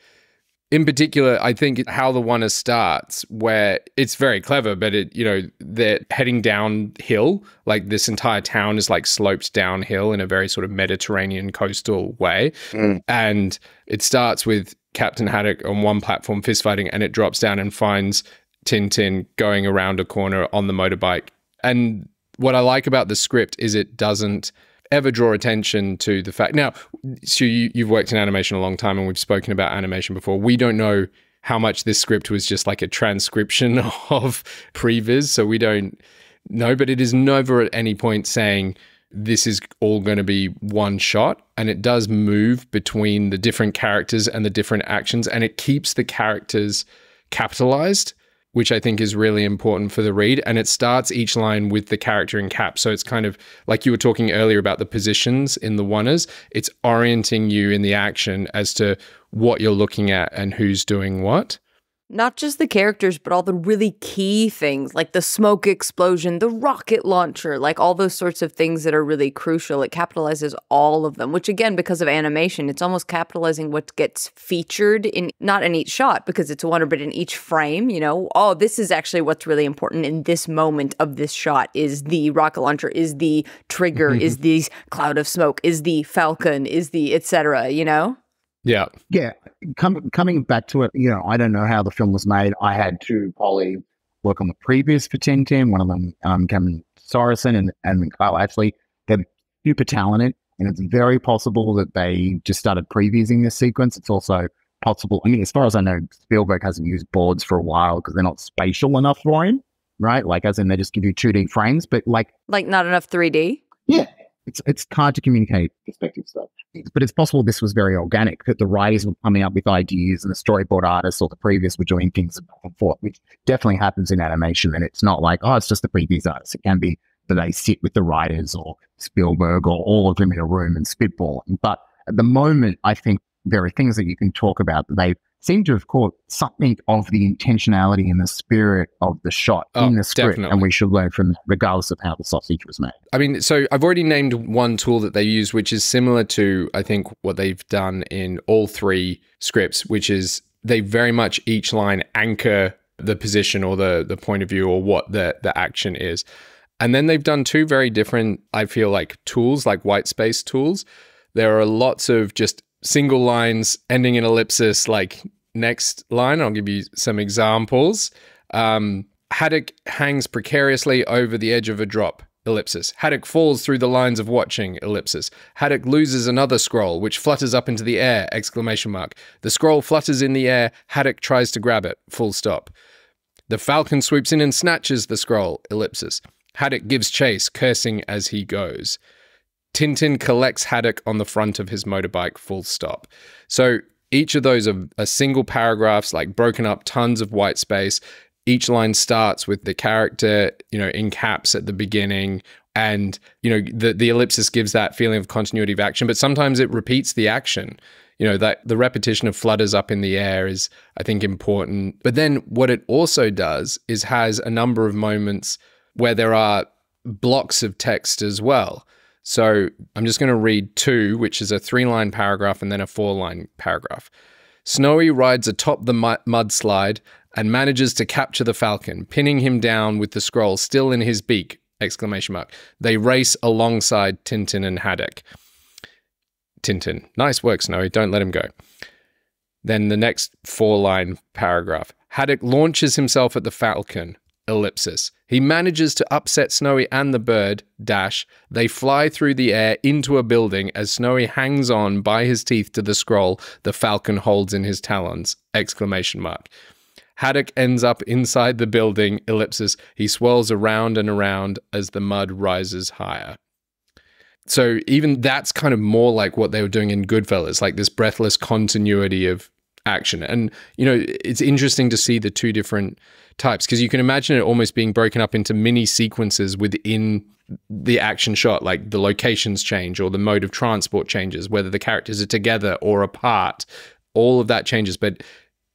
S3: In particular, I think how the one starts, where it's very clever, but it, you know, they're heading downhill. Like this entire town is like sloped downhill in a very sort of Mediterranean coastal way.
S1: Mm.
S3: And it starts with Captain Haddock on one platform fistfighting, and it drops down and finds Tintin going around a corner on the motorbike. And what I like about the script is it doesn't ever draw attention to the fact. Now, so you, you've worked in animation a long time, and we've spoken about animation before. We don't know how much this script was just like a transcription *laughs* of previs, so we don't know. But it is never at any point saying this is all going to be one shot, and it does move between the different characters and the different actions, and it keeps the characters capitalized which I think is really important for the read. And it starts each line with the character in cap. So it's kind of like you were talking earlier about the positions in the oners, it's orienting you in the action as to what you're looking at and who's doing what.
S2: Not just the characters, but all the really key things like the smoke explosion, the rocket launcher, like all those sorts of things that are really crucial. It capitalizes all of them, which again, because of animation, it's almost capitalizing what gets featured in not in each shot because it's a oner, but in each frame, you know, oh, this is actually what's really important in this moment of this shot is the rocket launcher, is the trigger, mm-hmm. is the cloud of smoke, is the falcon, is the etc. you know?
S3: Yeah.
S1: Yeah, com- coming back to it, you know, I don't know how the film was made. I had two poly work on the previs for Tintin. One of them, um, Cameron Sorensen and, and Kyle Ashley. They're super talented. And it's very possible that they just started previewing this sequence. It's also possible. I mean, as far as I know, Spielberg hasn't used boards for a while because they're not spatial enough for him, right? Like, as in they just give you 2D frames, but like,
S2: like not enough 3D.
S1: Yeah, it's it's hard to communicate perspective stuff. But it's possible this was very organic, that the writers were coming up with ideas and the storyboard artists or the previs were doing things back and forth, which definitely happens in animation. And it's not like, oh, it's just the previs artists. It can be that they sit with the writers or Spielberg or all of them in a room and spitball. But at the moment, I think there are things that you can talk about that they seem to have caught something of the intentionality and the spirit of the shot
S3: Oh,
S1: in the script,
S3: definitely.
S1: and we should learn from that, regardless of how the sausage was made.
S3: I mean, so I've already named one tool that they use, which is similar to, I think, what they've done in all three scripts, which is they very much each line anchor the position or the the point of view or what the the action is. And then they've done two very different, I feel like, tools, like white space tools. There are lots of just single lines ending in ellipsis, like next line. I'll give you some examples. Um, Haddock hangs precariously over the edge of a drop. Ellipsis. Haddock falls through the lines of watching. Ellipsis. Haddock loses another scroll, which flutters up into the air! Exclamation mark. The scroll flutters in the air. Haddock tries to grab it. Full stop. The falcon swoops in and snatches the scroll. Ellipsis. Haddock gives chase, cursing as he goes. Tintin collects Haddock on the front of his motorbike, full stop. So each of those are, are single paragraphs, like broken up, tons of white space. Each line starts with the character, you know, in caps at the beginning. And, you know, the, the ellipsis gives that feeling of continuity of action, but sometimes it repeats the action. You know, that the repetition of flutters up in the air is, I think, important. But then what it also does is has a number of moments where there are blocks of text as well. So I'm just going to read two, which is a three line paragraph and then a four line paragraph. Snowy rides atop the mu- mudslide and manages to capture the falcon, pinning him down with the scroll still in his beak! Exclamation mark. They race alongside Tintin and Haddock. Tintin, nice work, Snowy. Don't let him go. Then the next four line paragraph. Haddock launches himself at the falcon. Ellipsis. He manages to upset Snowy and the bird. Dash. They fly through the air into a building as Snowy hangs on by his teeth to the scroll the falcon holds in his talons. Exclamation mark. Haddock ends up inside the building. Ellipsis. He swirls around and around as the mud rises higher. So even that's kind of more like what they were doing in Goodfellas, like this breathless continuity of action. And you know, it's interesting to see the two different types because you can imagine it almost being broken up into mini sequences within the action shot, like the locations change or the mode of transport changes, whether the characters are together or apart. All of that changes, but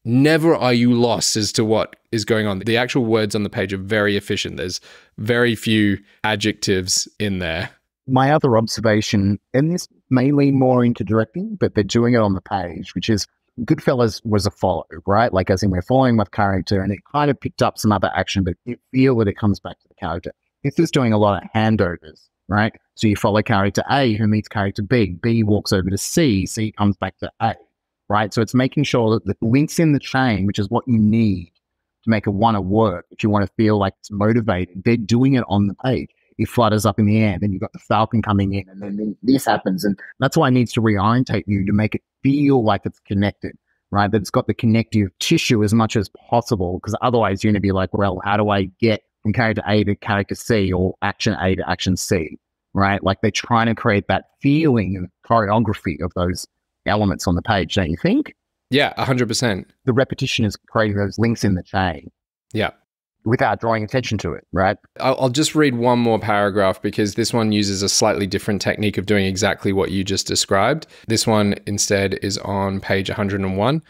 S3: never are you lost as to what is going on. The actual words on the page are very efficient. There's very few adjectives in there.
S1: My other observation, and this lean more into directing, but they're doing it on the page, which is Goodfellas was a follow, right? Like, as in we're following with character, and it kind of picked up some other action, but you feel that it comes back to the character. This is doing a lot of handovers, right? So you follow character A who meets character B. B walks over to C. C comes back to A, right? So it's making sure that the links in the chain, which is what you need to make it want to work, if you want to feel like it's motivated, they're doing it on the page. It flutters up in the air, then you've got the falcon coming in, and then, then this happens. And that's why it needs to reorientate you to make it feel like it's connected, right? That it's got the connective tissue as much as possible, because otherwise you're going to be like, well, how do I get from character A to character C or action A to action C, right? Like they're trying to create that feeling and choreography of those elements on the page, don't you think?
S3: Yeah, 100%.
S1: The repetition is creating those links in the chain
S3: Yeah.
S1: Without drawing attention to it, right?
S3: I'll, just read one more paragraph because this one uses a slightly different technique of doing exactly what you just described. This one instead is on page 101.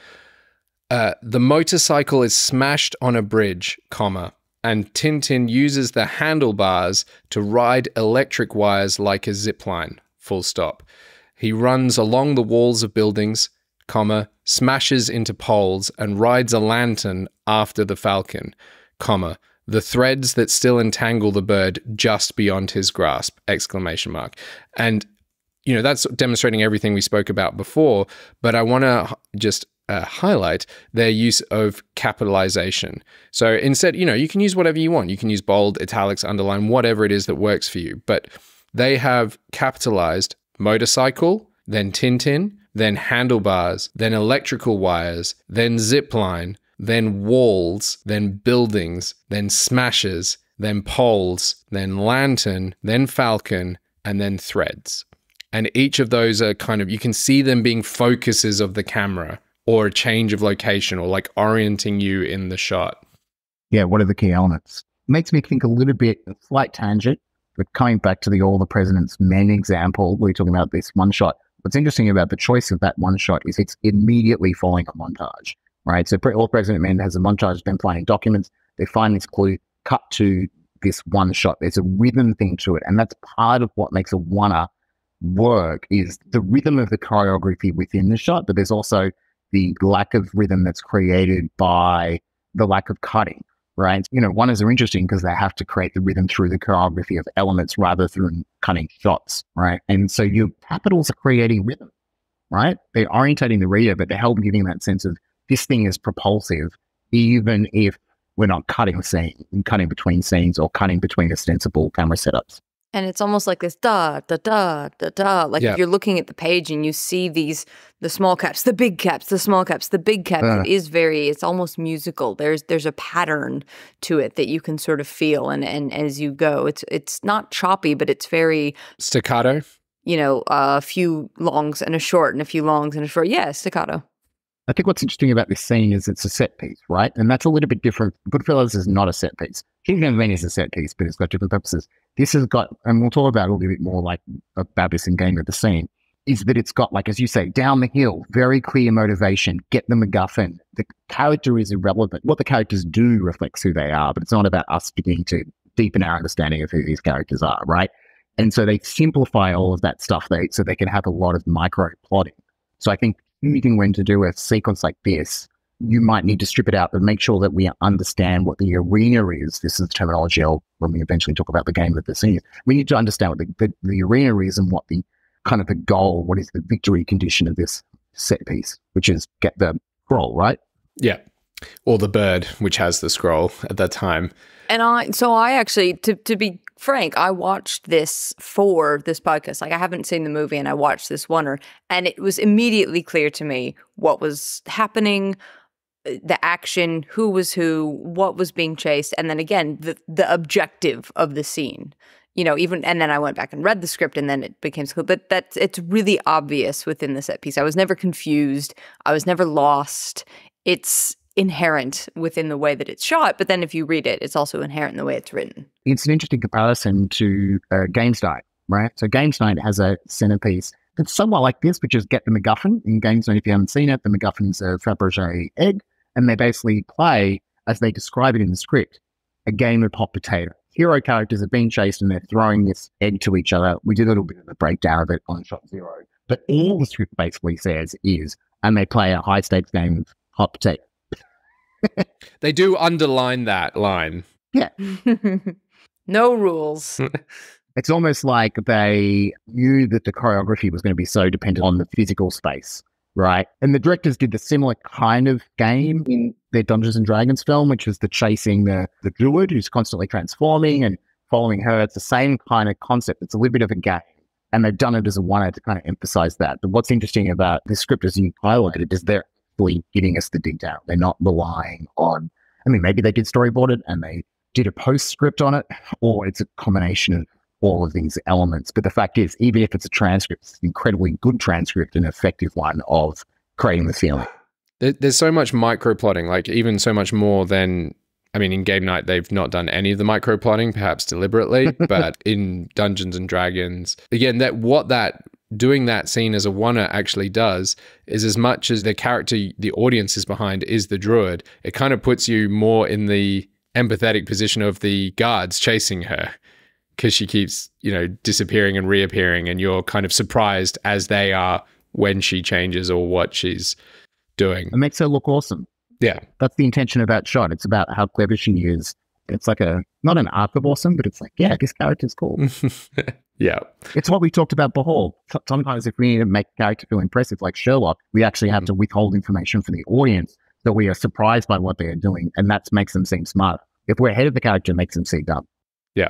S3: Uh, the motorcycle is smashed on a bridge, comma, and Tintin uses the handlebars to ride electric wires like a zip line, full stop. He runs along the walls of buildings, comma, smashes into poles and rides a lantern after the falcon, comma, the threads that still entangle the bird just beyond his grasp, exclamation mark. And you know, that's demonstrating everything we spoke about before, but I want to just uh, highlight their use of capitalization. So instead, you know, you can use whatever you want. You can use bold, italics, underline, whatever it is that works for you. But they have capitalized motorcycle, then Tintin, then handlebars, then electrical wires, then zipline, then walls, then buildings, then smashes, then poles, then lantern, then falcon, and then threads. And each of those are kind of, you can see them being focuses of the camera or a change of location or like orienting you in the shot.
S1: Yeah, what are the key elements? Makes me think a little bit, a slight tangent, but coming back to the All the President's Men example, we're talking about this one shot. What's interesting about the choice of that one shot is it's immediately following a montage, right? So All President Men has a montage of them finding documents. They find this clue, cut to this one shot. There's a rhythm thing to it. And that's part of what makes a oner work is the rhythm of the choreography within the shot, but there's also the lack of rhythm that's created by the lack of cutting right? You know, oners are interesting because they have to create the rhythm through the choreography of elements rather than cutting shots, right? And so your capitals are creating rhythm, right? They're orientating the reader, but they're helping giving that sense of this thing is propulsive, even if we're not cutting scene, cutting between scenes or cutting between ostensible camera setups.
S2: And it's almost like this da da da da da. Like
S3: Yeah.
S2: if you're looking at the page and you see these the small caps, the big caps, the small caps, the big caps.
S1: Uh.
S2: it is very. It's almost musical. There's there's a pattern to it that you can sort of feel, and and as you go, it's it's not choppy, but it's very
S3: Staccato.
S2: you know a few longs and a short and a few longs and a short. Yeah, staccato.
S1: I think what's interesting about this scene is it's a set piece, right? And that's a little bit different. Goodfellas is not a set piece. Kingdom Men is a set piece, but it's got different purposes. This has got, and we'll talk about it a little bit more like about this in Game of the Scene, is that it's got, like, as you say, down the hill, very clear motivation, get the MacGuffin. The character is irrelevant. What the characters do reflects who they are, but it's not about us beginning to deepen our understanding of who these characters are, right? And so they simplify all of that stuff they, so they can have a lot of micro plotting. So I think thinking when to do a sequence like this, you might need to strip it out and make sure that we understand what the arena is. This is the terminology I'll, when we eventually talk about the game of the scene. We need to understand what the, the, the arena is and what the kind of the goal, what is the victory condition of this set piece, which is get the scroll, right?
S3: Yeah. Or the bird, which has the scroll at that time.
S2: And I, so I actually, to to be frank, I watched this for this podcast. Like I haven't seen the movie, and I watched this oner, and it was immediately clear to me what was happening, uh, the action, who was who, what was being chased, and then again the the objective of the scene. You know, even and then I went back and read the script, and then it became clear. But that's it's really obvious within the set piece. I was never confused. I was never lost. It's inherent within the way that it's shot, but then if you read it, it's also inherent in the way it's written.
S1: It's an interesting comparison to uh, Games Night, right? So Games Night has a centerpiece that's somewhat like this, which is get the MacGuffin. In Games Night, if you haven't seen it, the MacGuffin's a Fabergé egg, and they basically play, as they describe it in the script, a game of hot potato. Hero characters are being chased and they're throwing this egg to each other. We did a little bit of a breakdown of it on Shot Zero. But all the script basically says is, and they play a high stakes game of hot potato.
S3: They do underline that line. Yeah. *laughs*
S2: no rules. *laughs*
S1: It's almost like they knew that the choreography was going to be so dependent on the physical space, right? And the directors did the similar kind of game in their Dungeons and Dragons film, which was the chasing the, the druid who's constantly transforming and following her. It's the same kind of concept. It's a little bit of a game. And they've done it as a one to kind of emphasize that. But what's interesting about the script, as you highlighted, is they're actually giving us the detail. They're not relying on, I mean, maybe they did storyboard it and they did a postscript on it, or it's a combination of all of these elements. But the fact is, even if it's a transcript, it's an incredibly good transcript and effective one of creating the feeling.
S3: There's so much micro plotting, like even so much more than. I mean, in Game Night, they've not done any of the micro plotting, perhaps deliberately, *laughs* but in Dungeons and Dragons, again, that what that doing that scene as a oner actually does is as much as the character the audience is behind is the druid, it kind of puts you more in the empathetic position of the guards chasing her because she keeps, you know, disappearing and reappearing, and you're kind of surprised as they are when she changes or what she's doing.
S1: It makes her look awesome.
S3: Yeah.
S1: That's the intention of that shot. It's about how clever she is It's like a not an arc of awesome, but it's like, yeah, this character's cool. *laughs*
S3: yeah.
S1: It's what we talked about before. Sometimes if we need to make a character feel impressive, like Sherlock, we actually have to mm-hmm. withhold information from the audience that we are surprised by what they are doing, and that makes them seem smarter. If we're ahead of the character, it makes them seem dumb.
S3: Yeah.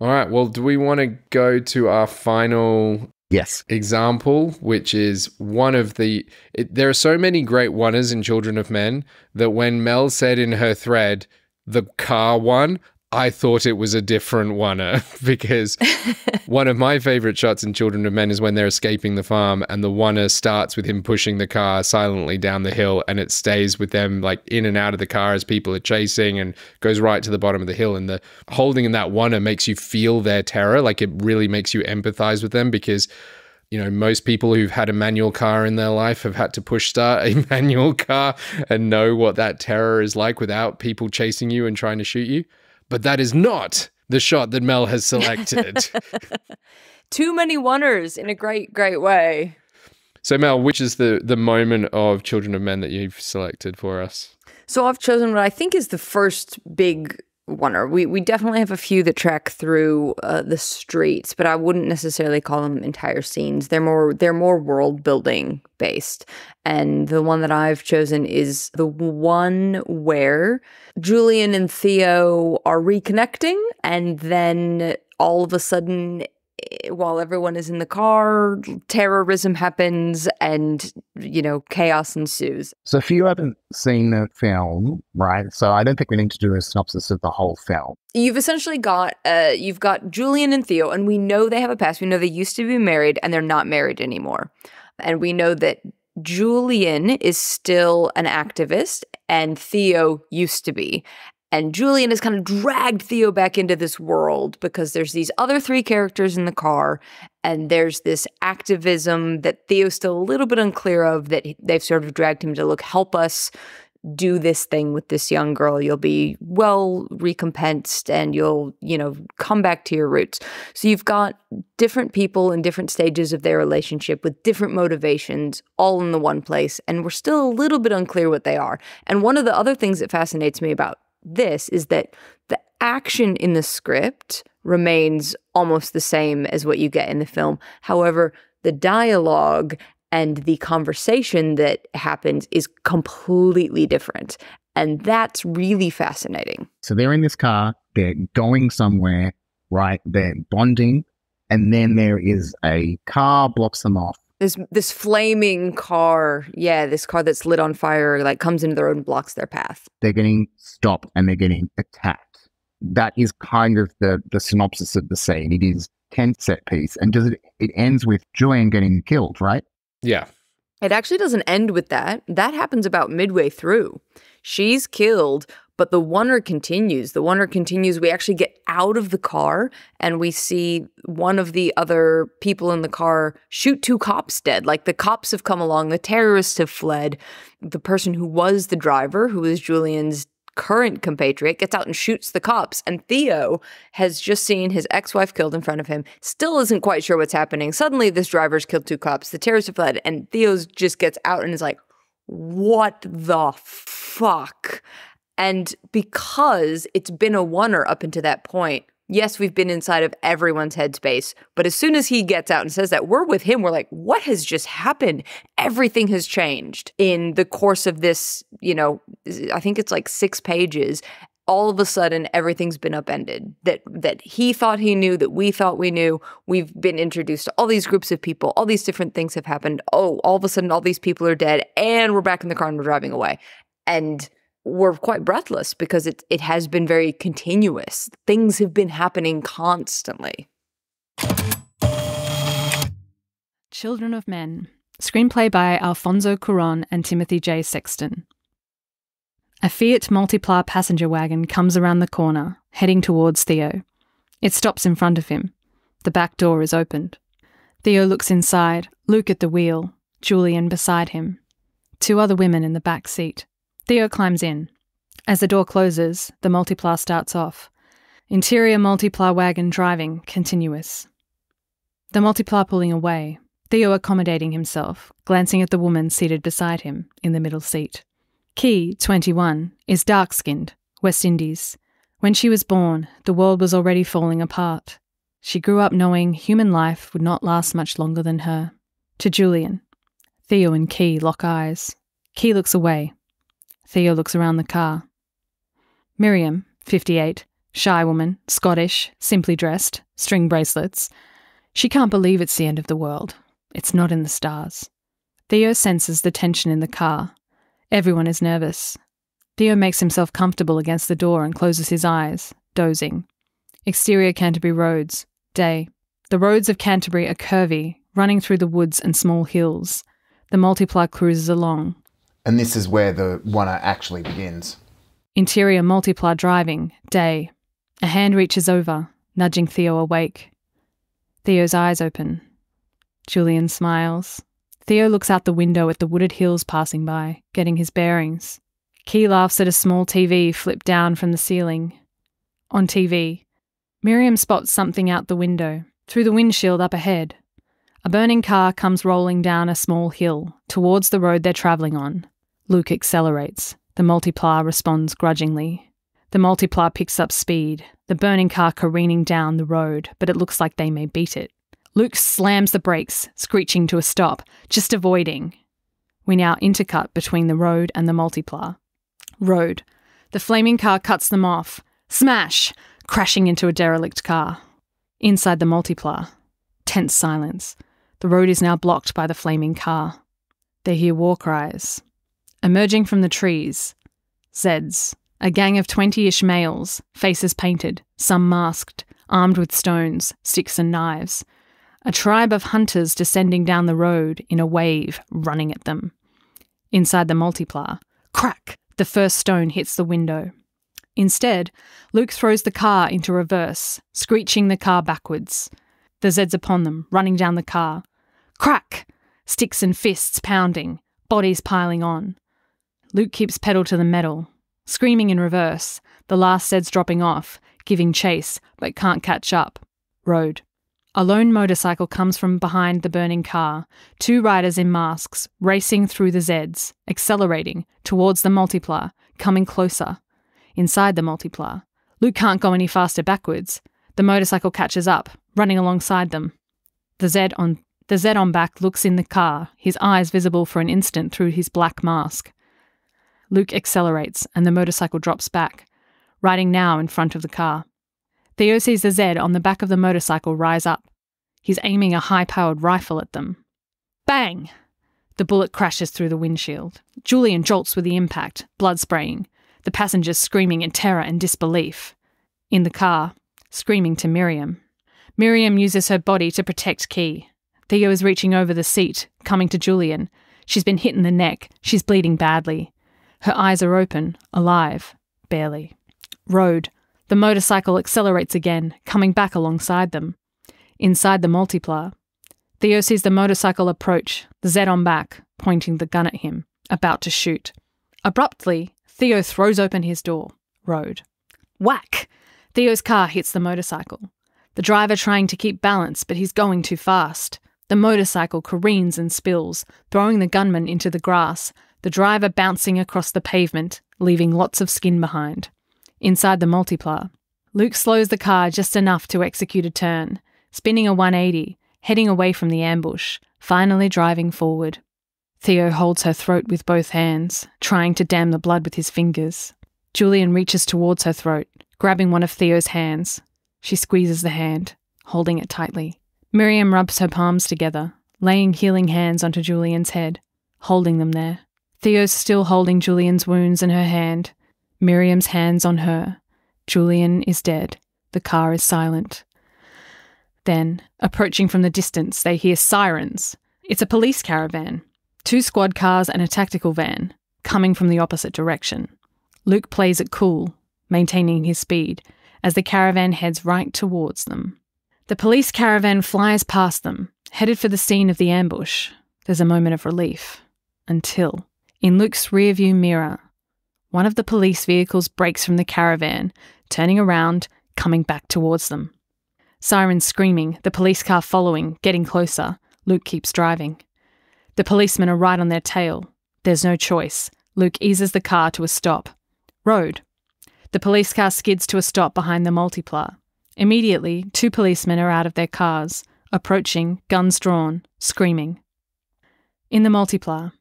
S3: All right. Well, do we want to go to our final
S1: Yes.
S3: example, which is one of the. It, there are so many great oners in Children of Men that when Mel said in her thread, the car one, I thought it was a different oner uh, *laughs* because *laughs* one of my favorite shots in Children of Men is when they're escaping the farm and the oner uh, starts with him pushing the car silently down the hill and it stays with them like in and out of the car as people are chasing and goes right to the bottom of the hill. And the holding in that oner makes you feel their terror. Like it really makes you empathize with them because you know, most people who've had a manual car in their life have had to push start a *laughs* manual car and know what that terror is like without people chasing you and trying to shoot you. But that is not the shot that Mel has selected. *laughs*
S2: Too many oners in a great, great way.
S3: so, Mel, which is the the moment of Children of Men that you've selected for us?
S2: So I've chosen what I think is the first big oner. We we definitely have a few that track through uh, the streets, but I wouldn't necessarily call them entire scenes. They're more they're more world building based. And the one that I've chosen is the one where Julian and Theo are reconnecting, and then all of a sudden while everyone is in the car, terrorism happens and, you know, chaos ensues.
S1: So if you haven't seen the film, right? So I don't think we need to do a synopsis of the whole film.
S2: You've essentially got uh you've got Julian and Theo and we know they have a past. We know they used to be married and they're not married anymore. And we know that Julian is still an activist and Theo used to be. And Julian has kind of dragged Theo back into this world because there's these other three characters in the car, and there's this activism that Theo's still a little bit unclear of that they've sort of dragged him to look, help us do this thing with this young girl. You'll be well recompensed and you'll, you know, come back to your roots. So you've got different people in different stages of their relationship with different motivations all in the one place. And we're still a little bit unclear what they are. And one of the other things that fascinates me about this is that the action in the script remains almost the same as what you get in the film. However, the dialogue and the conversation that happens is completely different. And that's really fascinating.
S1: So they're in this car, they're going somewhere, right? They're bonding, and then there is a car blocks them off.
S2: This this flaming car, yeah, this car that's lit on fire, like comes into the road and blocks their path.
S1: They're getting stopped and they're getting attacked. That is kind of the the synopsis of the scene. It is tense set piece, and does it? It ends with Julian getting killed, right?
S3: Yeah.
S2: It actually doesn't end with that. That happens about midway through. She's killed, but the oner continues. The oner continues. We actually get out of the car and we see one of the other people in the car shoot two cops dead. Like the cops have come along, the terrorists have fled. The person who was the driver, who is Julian's current compatriot, gets out and shoots the cops. And Theo has just seen his ex wife killed in front of him, still isn't quite sure what's happening. Suddenly, this driver's killed two cops, the terrorists have fled, and Theo's just gets out and is like, What the fuck? And because it's been a oner up until that point, yes, we've been inside of everyone's headspace. But as soon as he gets out and says that, we're with him. We're like, what has just happened? Everything has changed in the course of this, you know, I think it's like six pages. All of a sudden, everything's been upended. That that he thought he knew, that we thought we knew. We've been introduced to all these groups of people. All these different things have happened. Oh, all of a sudden, all these people are dead, and we're back in the car and we're driving away. And we're quite breathless because it it has been very continuous. Things have been happening constantly.
S5: Children of Men. Screenplay by Alfonso Cuaron and Timothy J. Sexton. A Fiat Multipla passenger wagon comes around the corner, heading towards Theo. It stops in front of him. The back door is opened. Theo looks inside, Luke at the wheel, Julian beside him. Two other women in the back seat. Theo climbs in. As the door closes, the Multipla starts off. Interior Multipla wagon driving, continuous. The Multipla pulling away, Theo accommodating himself, glancing at the woman seated beside him in the middle seat. Kee, 21, is dark skinned, West Indies, When she was born, the world was already falling apart. She grew up knowing human life would not last much longer than her. To Julian, Theo and Kee lock eyes. Kee looks away. Theo looks around the car. Miriam, 58, shy woman, Scottish, simply dressed, string bracelets. She can't believe it's the end of the world. It's not in the stars. Theo senses the tension in the car. Everyone is nervous. Theo makes himself comfortable against the door and closes his eyes, dozing. Exterior Canterbury roads, day. The roads of Canterbury are curvy, running through the woods and small hills. The Multipla cruises along.
S4: And this is where the one actually begins.
S5: Interior Multipla driving, day. A hand reaches over, nudging Theo awake. Theo's eyes open. Julian smiles. Theo looks out the window at the wooded hills passing by, getting his bearings. Kee laughs at a small TV flipped down from the ceiling. On TV, Miriam spots something out the window, through the windshield up ahead. A burning car comes rolling down a small hill, towards the road they're travelling on. Luke accelerates. The Multipla responds grudgingly. The Multipla picks up speed, the burning car careening down the road, but it looks like they may beat it. Luke slams the brakes, screeching to a stop, just avoiding. We now intercut between the road and the Multipla. Road. The flaming car cuts them off. Smash! Crashing into a derelict car. Inside the Multipla. Tense silence. The road is now blocked by the flaming car. They hear war cries. Emerging from the trees. Zeds. A gang of 20 ish males, faces painted, some masked, armed with stones, sticks, and knives. A tribe of hunters descending down the road in a wave, running at them. Inside the Multipla, crack! The first stone hits the window. Instead, Luke throws the car into reverse, screeching the car backwards. The Zeds upon them, running down the car. Crack! Sticks and fists pounding, bodies piling on. Luke keeps pedal to the metal, screaming in reverse, the last Zeds dropping off, giving chase, but can't catch up. Road. A lone motorcycle comes from behind the burning car, two riders in masks racing through the Zeds, accelerating towards the Multipla, coming closer. Inside the Multipla. Luke can't go any faster backwards. The motorcycle catches up, running alongside them. The Zed on the Zed on back looks in the car, his eyes visible for an instant through his black mask. Luke accelerates and the motorcycle drops back, riding now in front of the car. Theo sees the Zed on the back of the motorcycle rise up. He's aiming a high powered rifle at them. Bang! The bullet crashes through the windshield. Julian jolts with the impact, blood spraying, the passengers screaming in terror and disbelief. In the car, screaming to Miriam. Miriam uses her body to protect Kee. Theo is reaching over the seat, coming to Julian. She's been hit in the neck. She's bleeding badly. Her eyes are open, alive, barely. Road. The motorcycle accelerates again, coming back alongside them. Inside the Multipla, Theo sees the motorcycle approach, the Zed on back, pointing the gun at him, about to shoot. Abruptly, Theo throws open his door. Road. Whack! Theo's car hits the motorcycle. The driver trying to keep balance, but he's going too fast. The motorcycle careens and spills, throwing the gunman into the grass, the driver bouncing across the pavement, leaving lots of skin behind. Inside the Multipla, Luke slows the car just enough to execute a turn, spinning a 180, heading away from the ambush, finally driving forward. Theo holds her throat with both hands, trying to dam the blood with his fingers. Julian reaches towards her throat, grabbing one of Theo's hands. She squeezes the hand, holding it tightly. Miriam rubs her palms together, laying healing hands onto Julian's head, holding them there. Theo's still holding Julian's wounds in her hand, Miriam's hands on her. Julian is dead. The car is silent. Then, approaching from the distance, they hear sirens. It's a police caravan, two squad cars and a tactical van, coming from the opposite direction. Luke plays it cool, maintaining his speed, as the caravan heads right towards them. The police caravan flies past them, headed for the scene of the ambush. There's a moment of relief. Until, in Luke's rearview mirror, one of the police vehicles breaks from the caravan, turning around, coming back towards them. Sirens screaming, the police car following, getting closer. Luke keeps driving. The policemen are right on their tail. There's no choice. Luke eases the car to a stop. Road. The police car skids to a stop behind the multipla. Immediately, two policemen are out of their cars, approaching, guns drawn, screaming. In the multipla,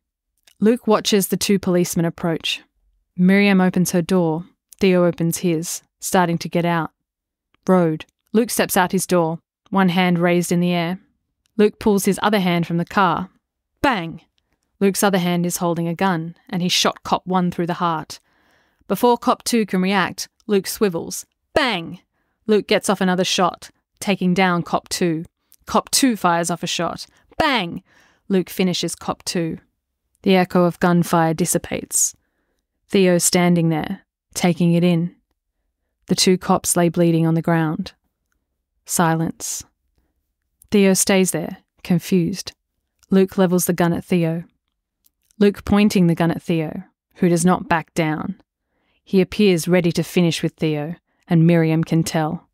S5: Luke watches the two policemen approach. Miriam opens her door. Theo opens his, starting to get out. Road. Luke steps out his door, one hand raised in the air. Luke pulls his other hand from the car. Bang! Luke's other hand is holding a gun, and he shot cop one through the heart. Before cop two can react, Luke swivels. Bang! Luke gets off another shot, taking down cop two. Cop two fires off a shot. Bang! Luke finishes cop two. The echo of gunfire dissipates. Theo standing there, taking it in. The two cops lay bleeding on the ground. Silence. Theo stays there, confused. Luke levels the gun at Theo. Luke pointing the gun at Theo, who does not back down. He appears ready to finish with Theo, and Miriam can tell.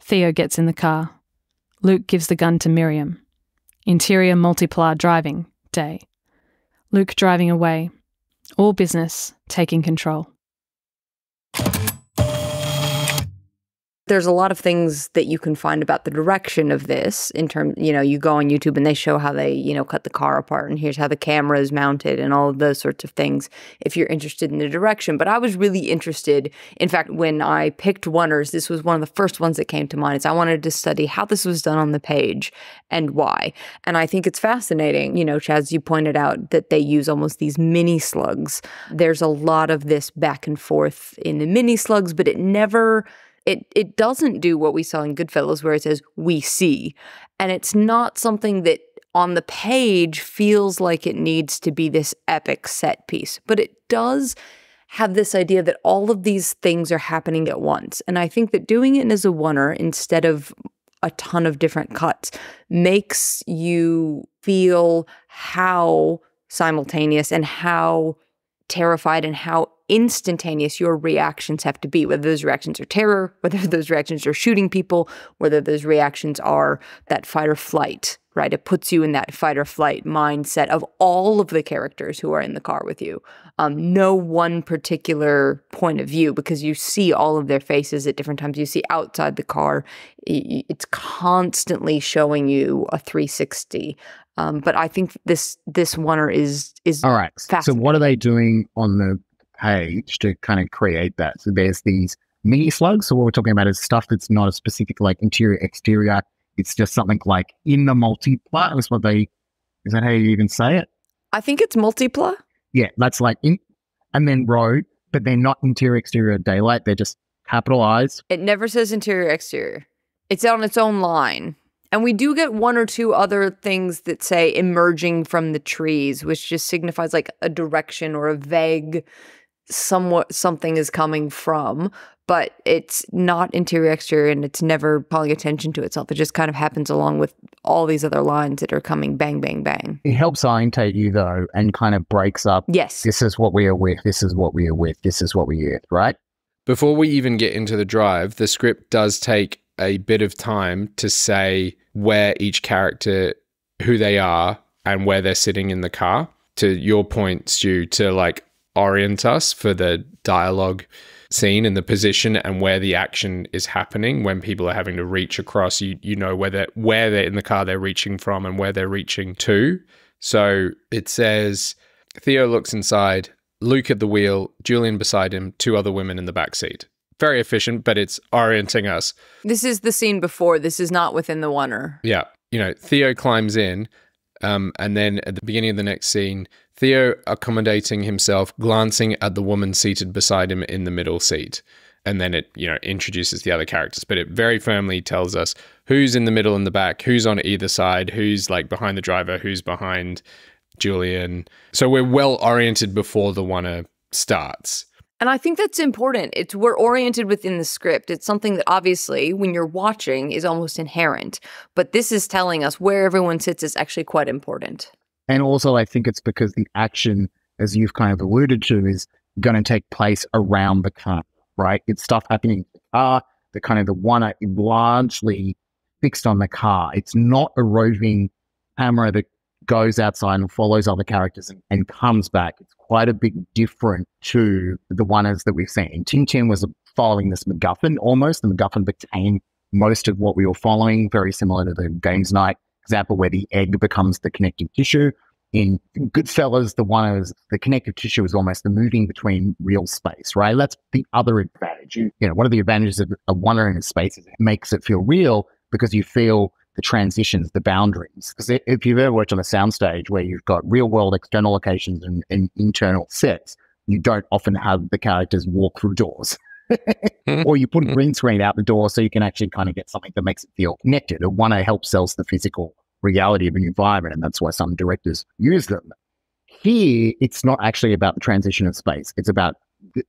S5: Theo gets in the car. Luke gives the gun to Miriam. Interior Multipla driving, day. Luke driving away. All business, taking control.
S2: There's a lot of things that you can find about the direction of this in terms you know you go on youtube and they show how they you know cut the car apart and here's how the camera is mounted and all of those sorts of things if you're interested in the direction. But i was really interested in fact when i picked oners this was one of the first ones that came to mind is i wanted to study how this was done on the page and why. And i think it's fascinating you know Chas you pointed out that they use almost these mini slugs. There's a lot of this back and forth in the mini slugs but it never it it doesn't do what we saw in Goodfellas where it says we see. And it's not something that on the page feels like it needs to be this epic set piece, but it does have this idea that all of these things are happening at once. And I think that doing it as a oner instead of a ton of different cuts makes you feel how simultaneous and how terrified and how instantaneous your reactions have to be, whether those reactions are terror, *laughs* whether those reactions are shooting people, whether those reactions are that fight or flight, right? It puts you in that fight or flight mindset of all of the characters who are in the car with you. Um, no one particular point of view because you see all of their faces at different times. You see outside the car, it's constantly showing you a 360. Um, but I think this this oner is is
S1: all right. So what are they doing on the page to kind of create that. So there's these mini slugs. So what we're talking about is stuff that's not a specific like interior exterior. It's just something like in the multipla is what they is that how you even say it?
S2: I think it's multipla.
S1: Yeah, that's like in and then road, but they're not interior exterior daylight. They're just capitalized.
S2: It never says interior exterior. It's on its own line. And we do get one or two other things that say emerging from the trees, which just signifies like a direction or a vague somewhat something is coming from, but it's not interior exterior and it's never calling attention to itself. It just kind of happens along with all these other lines that are coming bang, bang, bang.
S1: It helps orientate you though and kind of breaks up.
S2: Yes.
S1: This is what we are with. This is what we are with. This is what we are with, right?
S3: Before we even get into the drive, the script does take a bit of time to say where each character, who they are, and where they're sitting in the car. To your point, Stu, to like orient us for the dialogue scene and the position and where the action is happening when people are having to reach across. You you know whether where they're in the car they're reaching from and where they're reaching to. So it says theo looks inside luke at the wheel julian beside him two other women in the back seat very efficient but it's orienting us
S2: this is the scene before this is not within the oner
S3: yeah you know theo climbs in um, and then at the beginning of the next scene Theo accommodating himself, glancing at the woman seated beside him in the middle seat. And then it, you know, introduces the other characters, but it very firmly tells us who's in the middle and the back, who's on either side, who's like behind the driver, who's behind Julian. So we're well oriented before the oner starts.
S2: And I think that's important. It's we're oriented within the script. It's something that obviously when you're watching is almost inherent, but this is telling us where everyone sits is actually quite important.
S1: And also, I think it's because the action, as you've kind of alluded to, is going to take place around the car, right? It's stuff happening in the car. The kind of the one largely fixed on the car. It's not a roving camera that goes outside and follows other characters and, and comes back. It's quite a bit different to the ones that we've seen. Tintin was following this MacGuffin almost. The MacGuffin became most of what we were following, very similar to the Games Night example where the egg becomes the connective tissue. In Goodfellas, the one is the connective tissue is almost the moving between real space, right? That's the other advantage. You, you know, one of the advantages of a wandering in a space is it makes it feel real because you feel the transitions, the boundaries. Because if you've ever worked on a soundstage where you've got real world external locations and, and internal sets, you don't often have the characters walk through doors. Hmm. *laughs* or you put a hmm. green screen out the door so you can actually kind of get something that makes it feel connected. A one A helps sells the physical reality of an environment, and that's why some directors use them. Here, it's not actually about the transition of space. It's about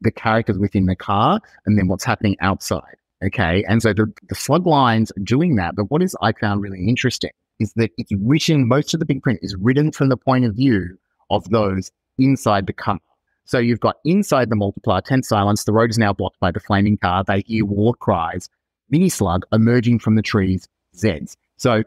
S1: the characters within the car and then what's happening outside. Okay. And so the, the slug lines are doing that. But what is I found really interesting is that it's written, most of the big print is written from the point of view of those inside the car. So you've got inside the Multipla, tense silence, the road is now blocked by the flaming car. They hear war cries, mini slug emerging from the trees, Zeds. So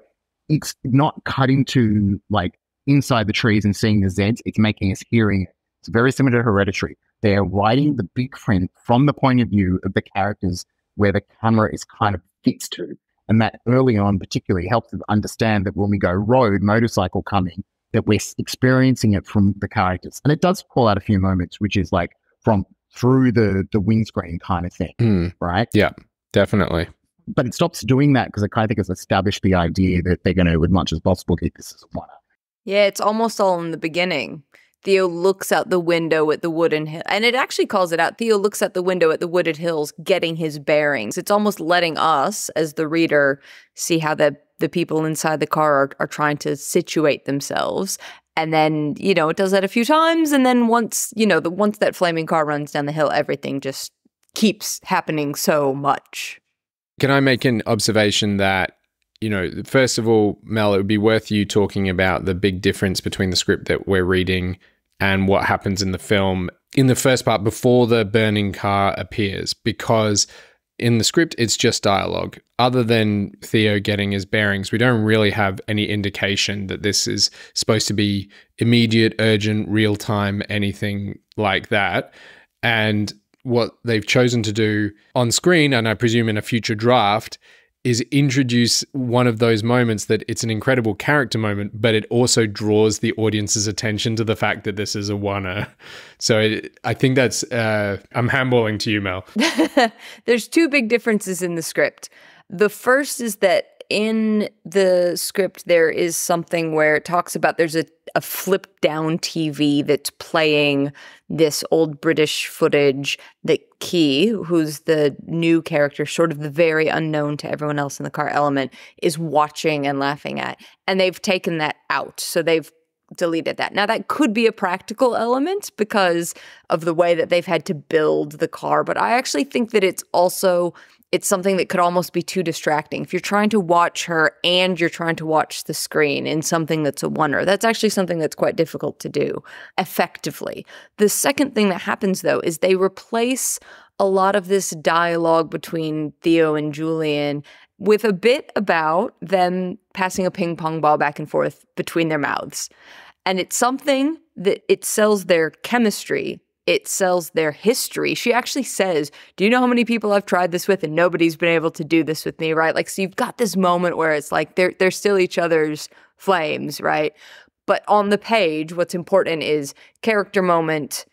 S1: it's not cutting to like inside the trees and seeing the Zeds. It's making us hearing it. It's very similar to Hereditary. They're writing the big print from the point of view of the characters where the camera is kind of fixed to. And that early on particularly helps us understand that when we go road, motorcycle coming, that we're experiencing it from the characters. And it does call out a few moments, which is like from through the the windscreen kind of thing, mm. right?
S3: Yeah, definitely.
S1: But it stops doing that because it kind of think it's established the idea that they're going to, as much as possible, keep this as a one.
S2: Yeah, it's almost all in the beginning. Theo looks out the window at the wooden hill, and it actually calls it out. Theo looks out the window at the wooded hills, getting his bearings. It's almost letting us, as the reader, see how the the people inside the car are, are trying to situate themselves. And then, you know, it does that a few times. And then once, you know, the once that flaming car runs down the hill, everything just keeps happening so much.
S3: Can I make an observation that, you know, first of all, Mel, it would be worth you talking about the big difference between the script that we're reading and what happens in the film in the first part before the burning car appears, because in the script, it's just dialogue. Other than Theo getting his bearings, we don't really have any indication that this is supposed to be immediate, urgent, real time, anything like that. And what they've chosen to do on screen, and I presume in a future draft, is introduce one of those moments that it's an incredible character moment, but it also draws the audience's attention to the fact that this is a oner. So it, I think that's, uh, I'm handballing to you, Mel. *laughs*
S2: There's two big differences in the script. The first is that in the script there is something where it talks about there's a, a flip down TV that's playing this old British footage that Key, who's the new character, sort of the very unknown to everyone else in the car element, is watching and laughing at. And they've taken that out. So they've deleted that. Now, that could be a practical element because of the way that they've had to build the car, but I actually think that it's also it's something that could almost be too distracting. If you're trying to watch her and you're trying to watch the screen in something that's a oner, that's actually something that's quite difficult to do effectively. The second thing that happens though is they replace a lot of this dialogue between Theo and Julian with a bit about them passing a ping pong ball back and forth between their mouths. And it's something that it sells their chemistry it sells their history. She actually says, Do you know how many people I've tried this with and nobody's been able to do this with me, right? Like, so you've got this moment where it's like they're, they're still each other's flames, right? But on the page, what's important is character moment,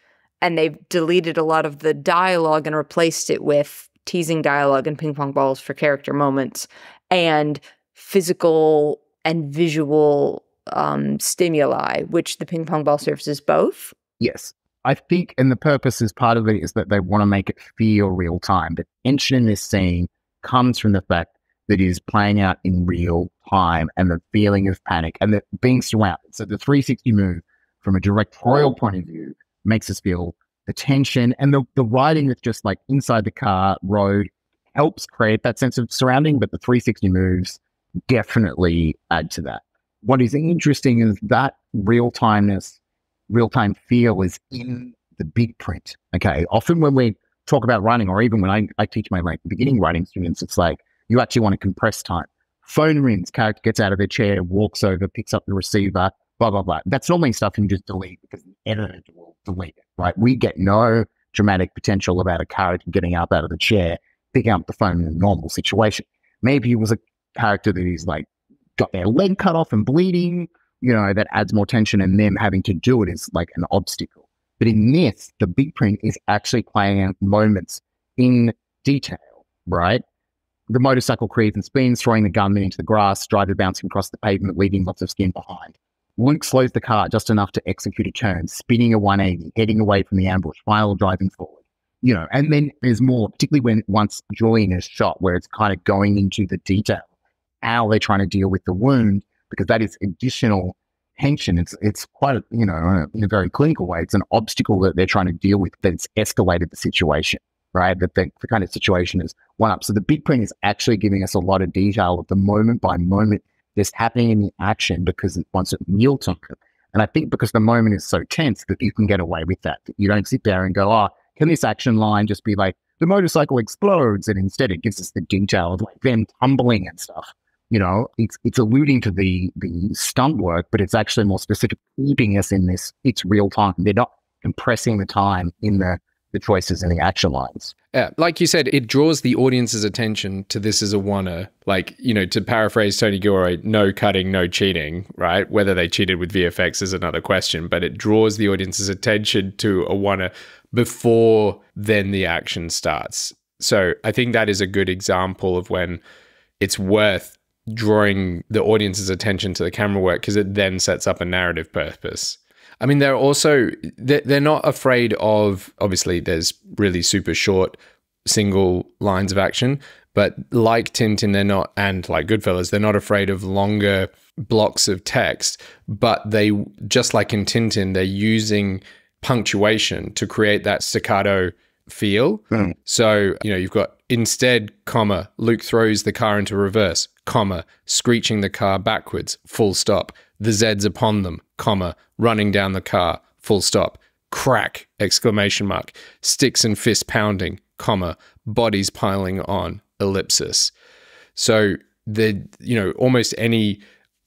S2: and they've deleted a lot of the dialogue and replaced it with teasing dialogue and ping pong balls for character moments and physical and visual um, stimuli, which the ping pong ball serves as both.
S1: Yes. I think, and the purpose is part of it is that they want to make it feel real time. The tension in this scene comes from the fact that it is playing out in real time and the feeling of panic and the being surrounded. So the 360 move from a directorial point of view makes us feel the tension and the, the writing that's just like inside the car road helps create that sense of surrounding, but the 360 moves definitely add to that. What is interesting is that real timeness real time feel is in the big print. Okay. Often when we talk about writing, or even when I, I teach my like beginning writing students, it's like you actually want to compress time. Phone rings, character gets out of their chair, walks over, picks up the receiver, blah, blah, blah. That's normally stuff you just delete because the editor will delete it, right? We get no dramatic potential about a character getting up out of the chair, picking up the phone in a normal situation. Maybe it was a character that is like got their leg cut off and bleeding, you know, that adds more tension and them having to do it is like an obstacle. But in this, the big print is actually playing out moments in detail, right? The motorcycle creeps and spins, throwing the gunman into the grass, driver bouncing across the pavement, leaving lots of skin behind. Luke slows the car just enough to execute a turn, spinning a 180, heading away from the ambush, while driving forward. You know, and then there's more, particularly when once Julian is shot, where it's kind of going into the detail, how they're trying to deal with the wound, because that is additional tension. It's it's quite, a, you know, in a very clinical way, it's an obstacle that they're trying to deal with that's escalated the situation, right? That the, the kind of situation is one up. So the big print is actually giving us a lot of detail of the moment by moment that's happening in the action because it wants it real time. And I think because the moment is so tense that you can get away with that. that you don't sit there and go, oh, can this action line just be like, the motorcycle explodes? And instead it gives us the detail of like them tumbling and stuff. You know, it's it's alluding to the the stunt work, but it's actually more specific, keeping us in this, it's real time. They're not compressing the time in the the choices and the action lines.
S3: Yeah, like you said, it draws the audience's attention to this as a oner. Like, you know, to paraphrase Tony Gilroy, no cutting, no cheating, right? Whether they cheated with VFX is another question, but it draws the audience's attention to a oner before then the action starts. So I think that is a good example of when it's worth drawing the audience's attention to the camera work because it then sets up a narrative purpose. I mean, they're also they're not afraid of. Obviously, there's really super short single lines of action, but like Tintin, they're not, and like Goodfellas, they're not afraid of longer blocks of text. But they just like in Tintin, they're using punctuation to create that staccato feel.
S1: Mm.
S3: So you know, you've got instead, comma, Luke throws the car into reverse, comma, screeching the car backwards, full stop. The Zeds upon them, comma, running down the car, full stop. Crack, exclamation mark. Sticks and fists pounding, comma, bodies piling on, ellipsis. So the, you know, almost any,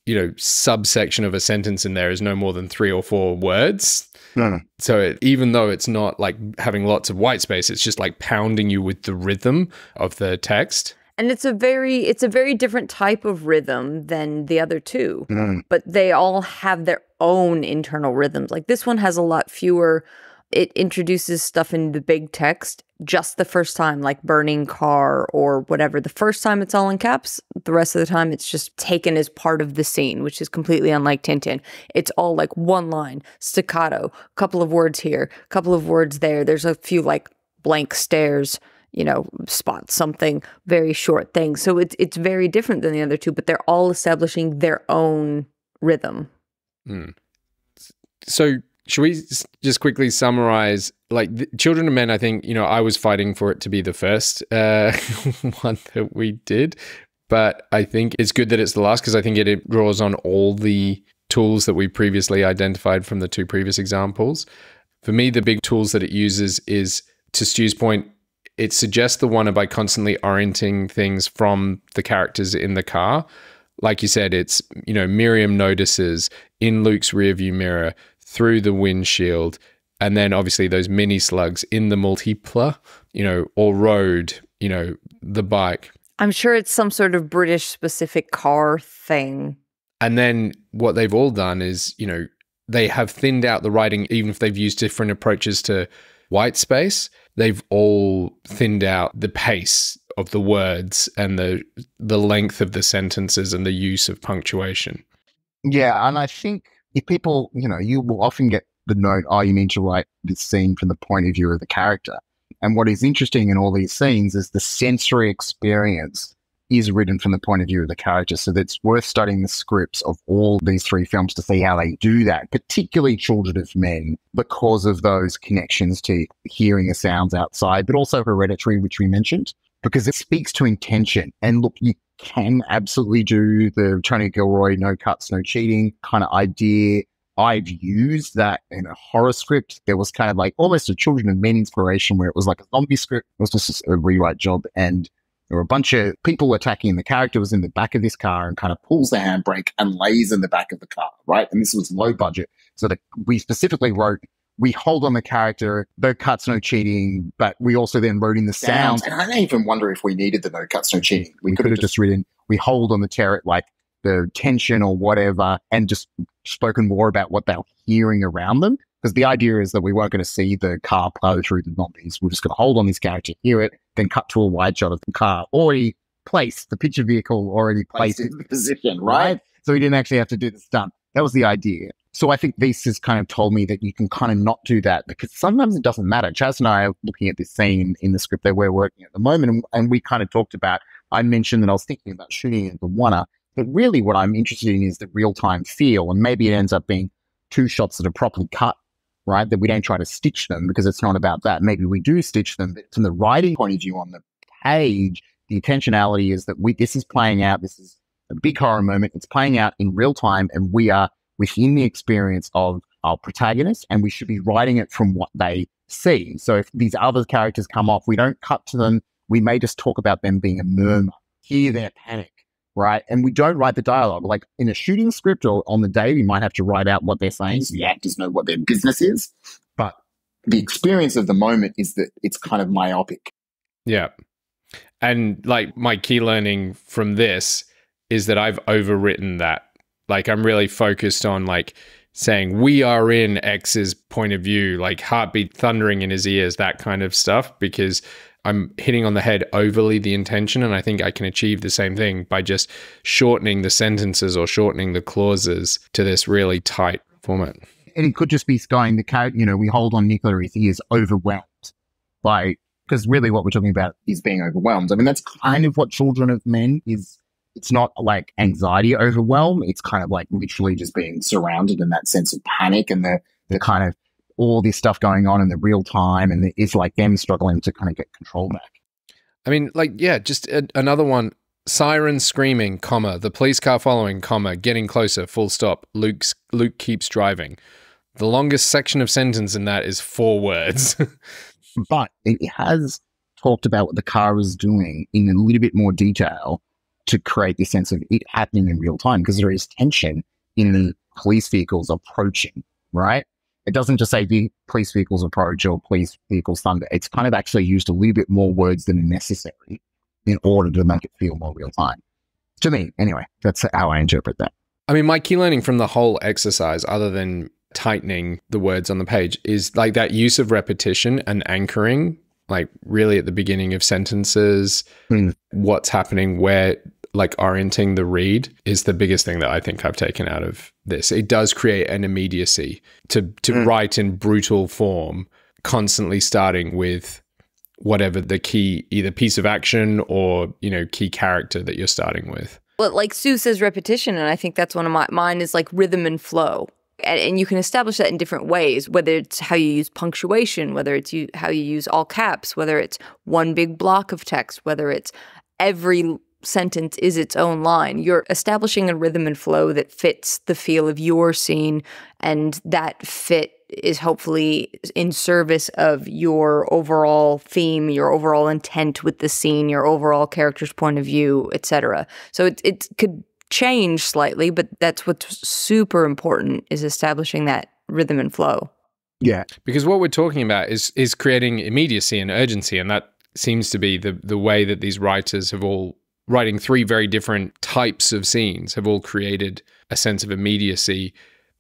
S3: you know, subsection of a sentence in there is no more than three or four words.
S1: No, no.
S3: So it, even though it's not like having lots of white space, it's just like pounding you with the rhythm of the text
S2: and it's a very it's a very different type of rhythm than the other two
S1: Mm.
S2: but they all have their own internal rhythms like this one has a lot fewer it introduces stuff in the big text just the first time like burning car or whatever the first time it's all in caps the rest of the time it's just taken as part of the scene which is completely unlike tintin it's all like one line staccato couple of words here couple of words there there's a few like blank stares you know, spot something very short thing. So it's it's very different than the other two, but they're all establishing their own rhythm.
S3: Mm. So should we just quickly summarize? Like Children of Men, I think you know I was fighting for it to be the first uh, *laughs* one that we did, but I think it's good that it's the last because I think it, it draws on all the tools that we previously identified from the two previous examples. For me, the big tools that it uses is to Stu's point, it suggests the oner by constantly orienting things from the characters in the car. Like you said, it's, you know, Miriam notices in Luke's rearview mirror through the windshield. And then obviously those mini slugs in the multipla, you know, or road, you know, the bike.
S2: I'm sure it's some sort of British specific car thing.
S3: And then what they've all done is, you know, they have thinned out the writing, even if they've used different approaches to white space they've all thinned out the pace of the words and the the length of the sentences and the use of punctuation.
S1: Yeah, and I think if people, you know, you will often get the note, oh, you need to write this scene from the point of view of the character. And what is interesting in all these scenes is the sensory experience is written from the point of view of the character. So it's worth studying the scripts of all these three films to see how they do that, particularly Children of Men, because of those connections to hearing the sounds outside, but also Hereditary, which we mentioned, because it speaks to intention. And look, you can absolutely do the Tony Gilroy no cuts, no cheating kind of idea. I've used that in a horror script. There was kind of like almost a Children of Men inspiration where it was like a zombie script. It was just a rewrite job. And there were a bunch of people attacking. The character was in the back of this car and kind of pulls the handbrake and lays in the back of the car, right? And this was low budget. So that we specifically wrote, we hold on the character, no cuts, no cheating, but we also then wrote in the sounds. And I don't even wonder if we needed the no cuts, no cheating. We, we could have just written, we hold on the terror, like the tension or whatever, and just spoken more about what they're hearing around them. Because the idea is that we weren't going to see the car plow through the zombies. We're just going to hold on this character, hear it, then cut to a wide shot of the car already placed, the picture vehicle already placed, in the position, right? So we didn't actually have to do the stunt. That was the idea. So I think this has kind of told me that you can kind of not do that because sometimes it doesn't matter. Chas and I are looking at this scene in the script that we're working at the moment, and, we kind of talked about. I mentioned that I was thinking about shooting in the Wanna, but really what I'm interested in is the real time feel, and maybe it ends up being two shots that are properly cut right? That we don't try to stitch them because it's not about that. Maybe we do stitch them, but from the writing point of view on the page, the intentionality is that we this is playing out. This is a big horror moment. It's playing out in real time, and we are within the experience of our protagonist, and we should be writing it from what they see. So if these other characters come off, we don't cut to them. We may just talk about them being a murmur, hear their panic, right? And we don't write the dialogue. Like in a shooting script or on the day, we might have to write out what they're saying so the actors know what their business is. But the experience of the moment is that it's kind of myopic.
S3: Yeah. And like my key learning from this is that I've overwritten that. Like I'm really focused on like saying we are in X's point of view, like heartbeat thundering in his ears, that kind of stuff, because I'm hitting on the head overly the intention, and I think I can achieve the same thing by just shortening the sentences or shortening the clauses to this really tight format.
S1: And it could just be going the character, you know, we hold on Nicola if he is overwhelmed by because really what we're talking about is being overwhelmed. I mean, that's kind of what Children of Men is. It's not like anxiety overwhelm. It's kind of like literally just being surrounded in that sense of panic and the the kind of all this stuff going on in the real time, and it's like them struggling to kind of get control back.
S3: I mean, like, yeah, just a- another one. Siren screaming, comma, the police car following, comma, getting closer, full stop. Luke's Luke keeps driving. The longest section of sentence in that is four words. *laughs*
S1: but it has talked about what the car is doing in a little bit more detail to create this sense of it happening in real time because there is tension in the police vehicles approaching, right? It doesn't just say the police vehicles approach or police vehicles thunder. It's kind of actually used a little bit more words than necessary in order to make it feel more real time. To me, anyway, that's how I interpret that.
S3: I mean, my key learning from the whole exercise, other than tightening the words on the page, is like that use of repetition and anchoring, like really at the beginning of sentences, mm. what's happening, where like orienting the read is the biggest thing that I think I've taken out of this. It does create an immediacy to to mm. write in brutal form, constantly starting with whatever the key either piece of action or, you know, key character that you're starting with.
S2: Well, like Stu says repetition, and I think that's one of my mine is like rhythm and flow. And, and you can establish that in different ways, whether it's how you use punctuation, whether it's you, how you use all caps, whether it's one big block of text, whether it's every sentence is its own line. You're establishing a rhythm and flow that fits the feel of your scene, and that fit is hopefully in service of your overall theme, your overall intent with the scene, your overall character's point of view, etc. So it it could change slightly, but that's what's super important is establishing that rhythm and flow.
S1: Yeah.
S3: Because what we're talking about is is creating immediacy and urgency and that seems to be the the way that these writers have all writing three very different types of scenes have all created a sense of immediacy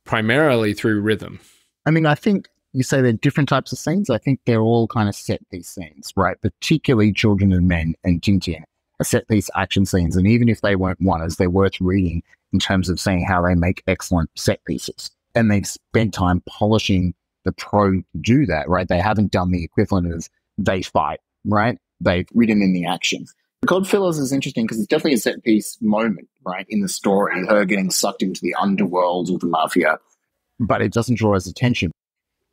S3: primarily through rhythm.
S1: I mean, I think you say they're different types of scenes. I think they're all kind of set these scenes, right? Particularly Children of Men and Tintin are set these action scenes. And even if they weren't ones, they're worth reading in terms of seeing how they make excellent set pieces. And they've spent time polishing the pro to do that, right? They haven't done the equivalent of they fight, right? They've written in the action. Goodfellas is interesting because it's definitely a set piece moment, right, in the story. Her getting sucked into the underworld of the mafia, but it doesn't draw us attention.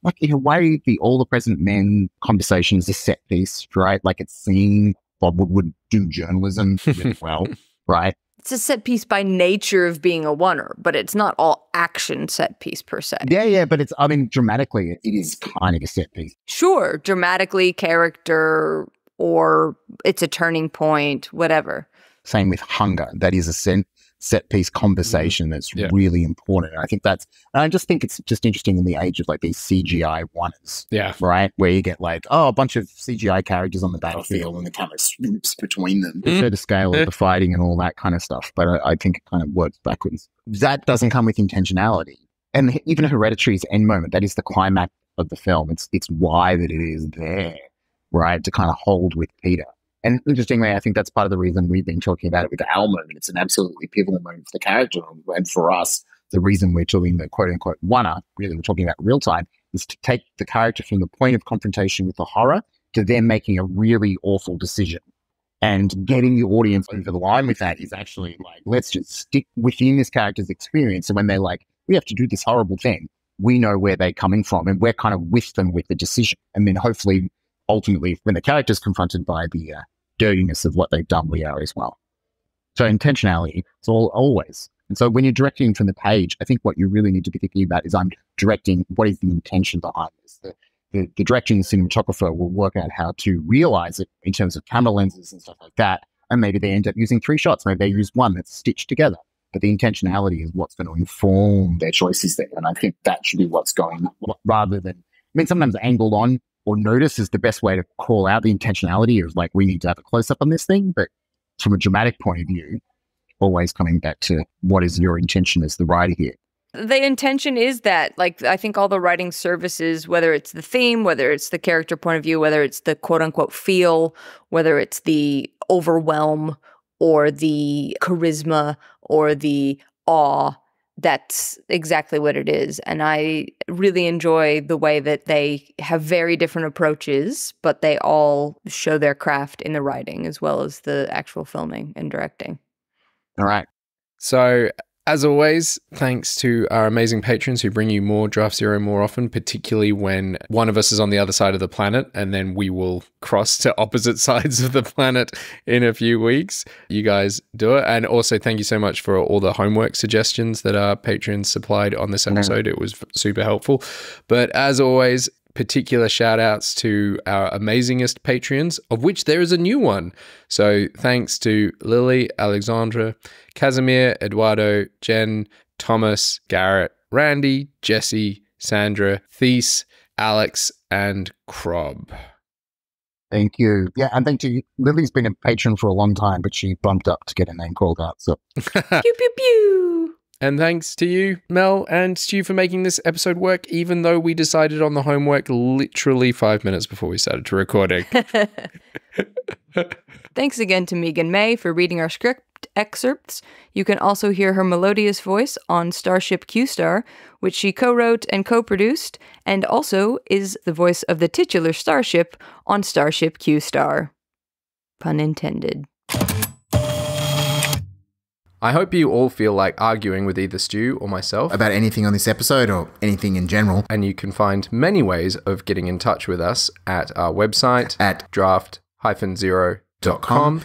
S1: Like in a way, the All the President's Men conversation is a set piece, right? Like it's seeing Bob Woodward do journalism really *laughs* well, right?
S2: It's a set piece by nature of being a oner, but it's not all action set piece per se.
S1: Yeah, yeah, but it's I mean dramatically it is kind of a set piece.
S2: Sure, dramatically, character, or it's a turning point, whatever.
S1: Same with hunger. That is a set, set piece conversation that's
S3: Yeah.
S1: really important. And I think that's, and I just think it's just interesting in the age of like these CGI ones,
S3: Yeah.
S1: right? Where you get like, oh, a bunch of CGI characters on the battlefield and the camera swoops between them to
S3: Mm.
S1: show the scale of the fighting and all that kind of stuff. But I, I think it kind of works backwards. That doesn't come with intentionality. And even Hereditary's end moment, that is the climax of the film. It's, it's why that it is there, right? To kind of hold with Peter. And interestingly, I think that's part of the reason we've been talking about it with Al moment. It's an absolutely pivotal moment for the character. And for us, the reason we're doing the quote unquote one really we're talking about real time, is to take the character from the point of confrontation with the horror to them making a really awful decision. And getting the audience over the line with that is actually like, let's just stick within this character's experience. And when they're like, we have to do this horrible thing, we know where they're coming from and we're kind of with them with the decision. And then hopefully, ultimately, when the character is confronted by the uh, dirtiness of what they've done, we are as well. So intentionality, it's all always. And so when you're directing from the page, I think what you really need to be thinking about is I'm directing what is the intention behind this. The, the, the directing cinematographer will work out how to realize it in terms of camera lenses and stuff like that. And maybe they end up using three shots. Maybe they use one that's stitched together. But the intentionality is what's going to inform their choices there. And I think that should be what's going rather than, I mean, sometimes angled on or notice is the best way to call out the intentionality of like, we need to have a close up on this thing. But from a dramatic point of view, always coming back to what is your intention as the writer here.
S2: The intention is that, like, I think all the writing services, whether it's the theme, whether it's the character point of view, whether it's the quote unquote feel, whether it's the overwhelm or the charisma or the awe, that's exactly what it is. And I really enjoy the way that they have very different approaches, but they all show their craft in the writing as well as the actual filming and directing.
S1: All right.
S3: So, as always, thanks to our amazing patrons who bring you more Draft Zero more often, particularly when one of us is on the other side of the planet and then we will cross to opposite *laughs* sides of the planet in a few weeks. You guys do it. And also, thank you so much for all the homework suggestions that our patrons supplied on this mm-hmm. episode. It was super helpful. But as always, particular shout outs to our amazingest patrons, of which there is a new one. So thanks to Lily, Alexandra, Casimir, Eduardo, Jen, Thomas, Garrett, Randy, Jesse, Sandra, Thies, Alex, and Krob.
S1: Thank you. Yeah, and thank you. Lily's been a patron for a long time, but she bumped up to get her name called out. So *laughs*
S2: pew, pew, pew.
S3: And thanks to you, Mel and Stu, for making this episode work, even though we decided on the homework literally five minutes before we started to recording. *laughs* *laughs*
S2: Thanks again to Megan May for reading our script excerpts. You can also hear her melodious voice on Starship Q Star, which she co wrote and co produced, and also is the voice of the titular starship on Starship Q Star. Pun intended.
S3: I hope you all feel like arguing with either Stu or myself.
S4: About anything on this episode or anything in general
S3: and you can find many ways of getting in touch with us at our website
S4: at
S3: draft-zero.com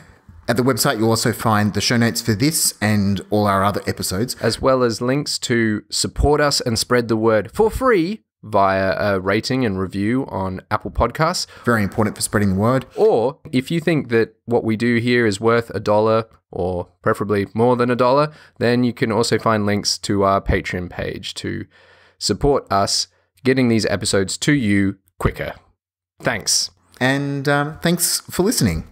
S4: At the website, you'll also find the show notes for this and all our other episodes.
S3: as well as links to support us and spread the word for free via a rating and review on Apple Podcasts.
S4: Very important for spreading the word.
S3: Or if you think that what we do here is worth a dollar or preferably more than a dollar, then you can also find links to our Patreon page to support us getting these episodes to you quicker. Thanks.
S4: And um, thanks for listening.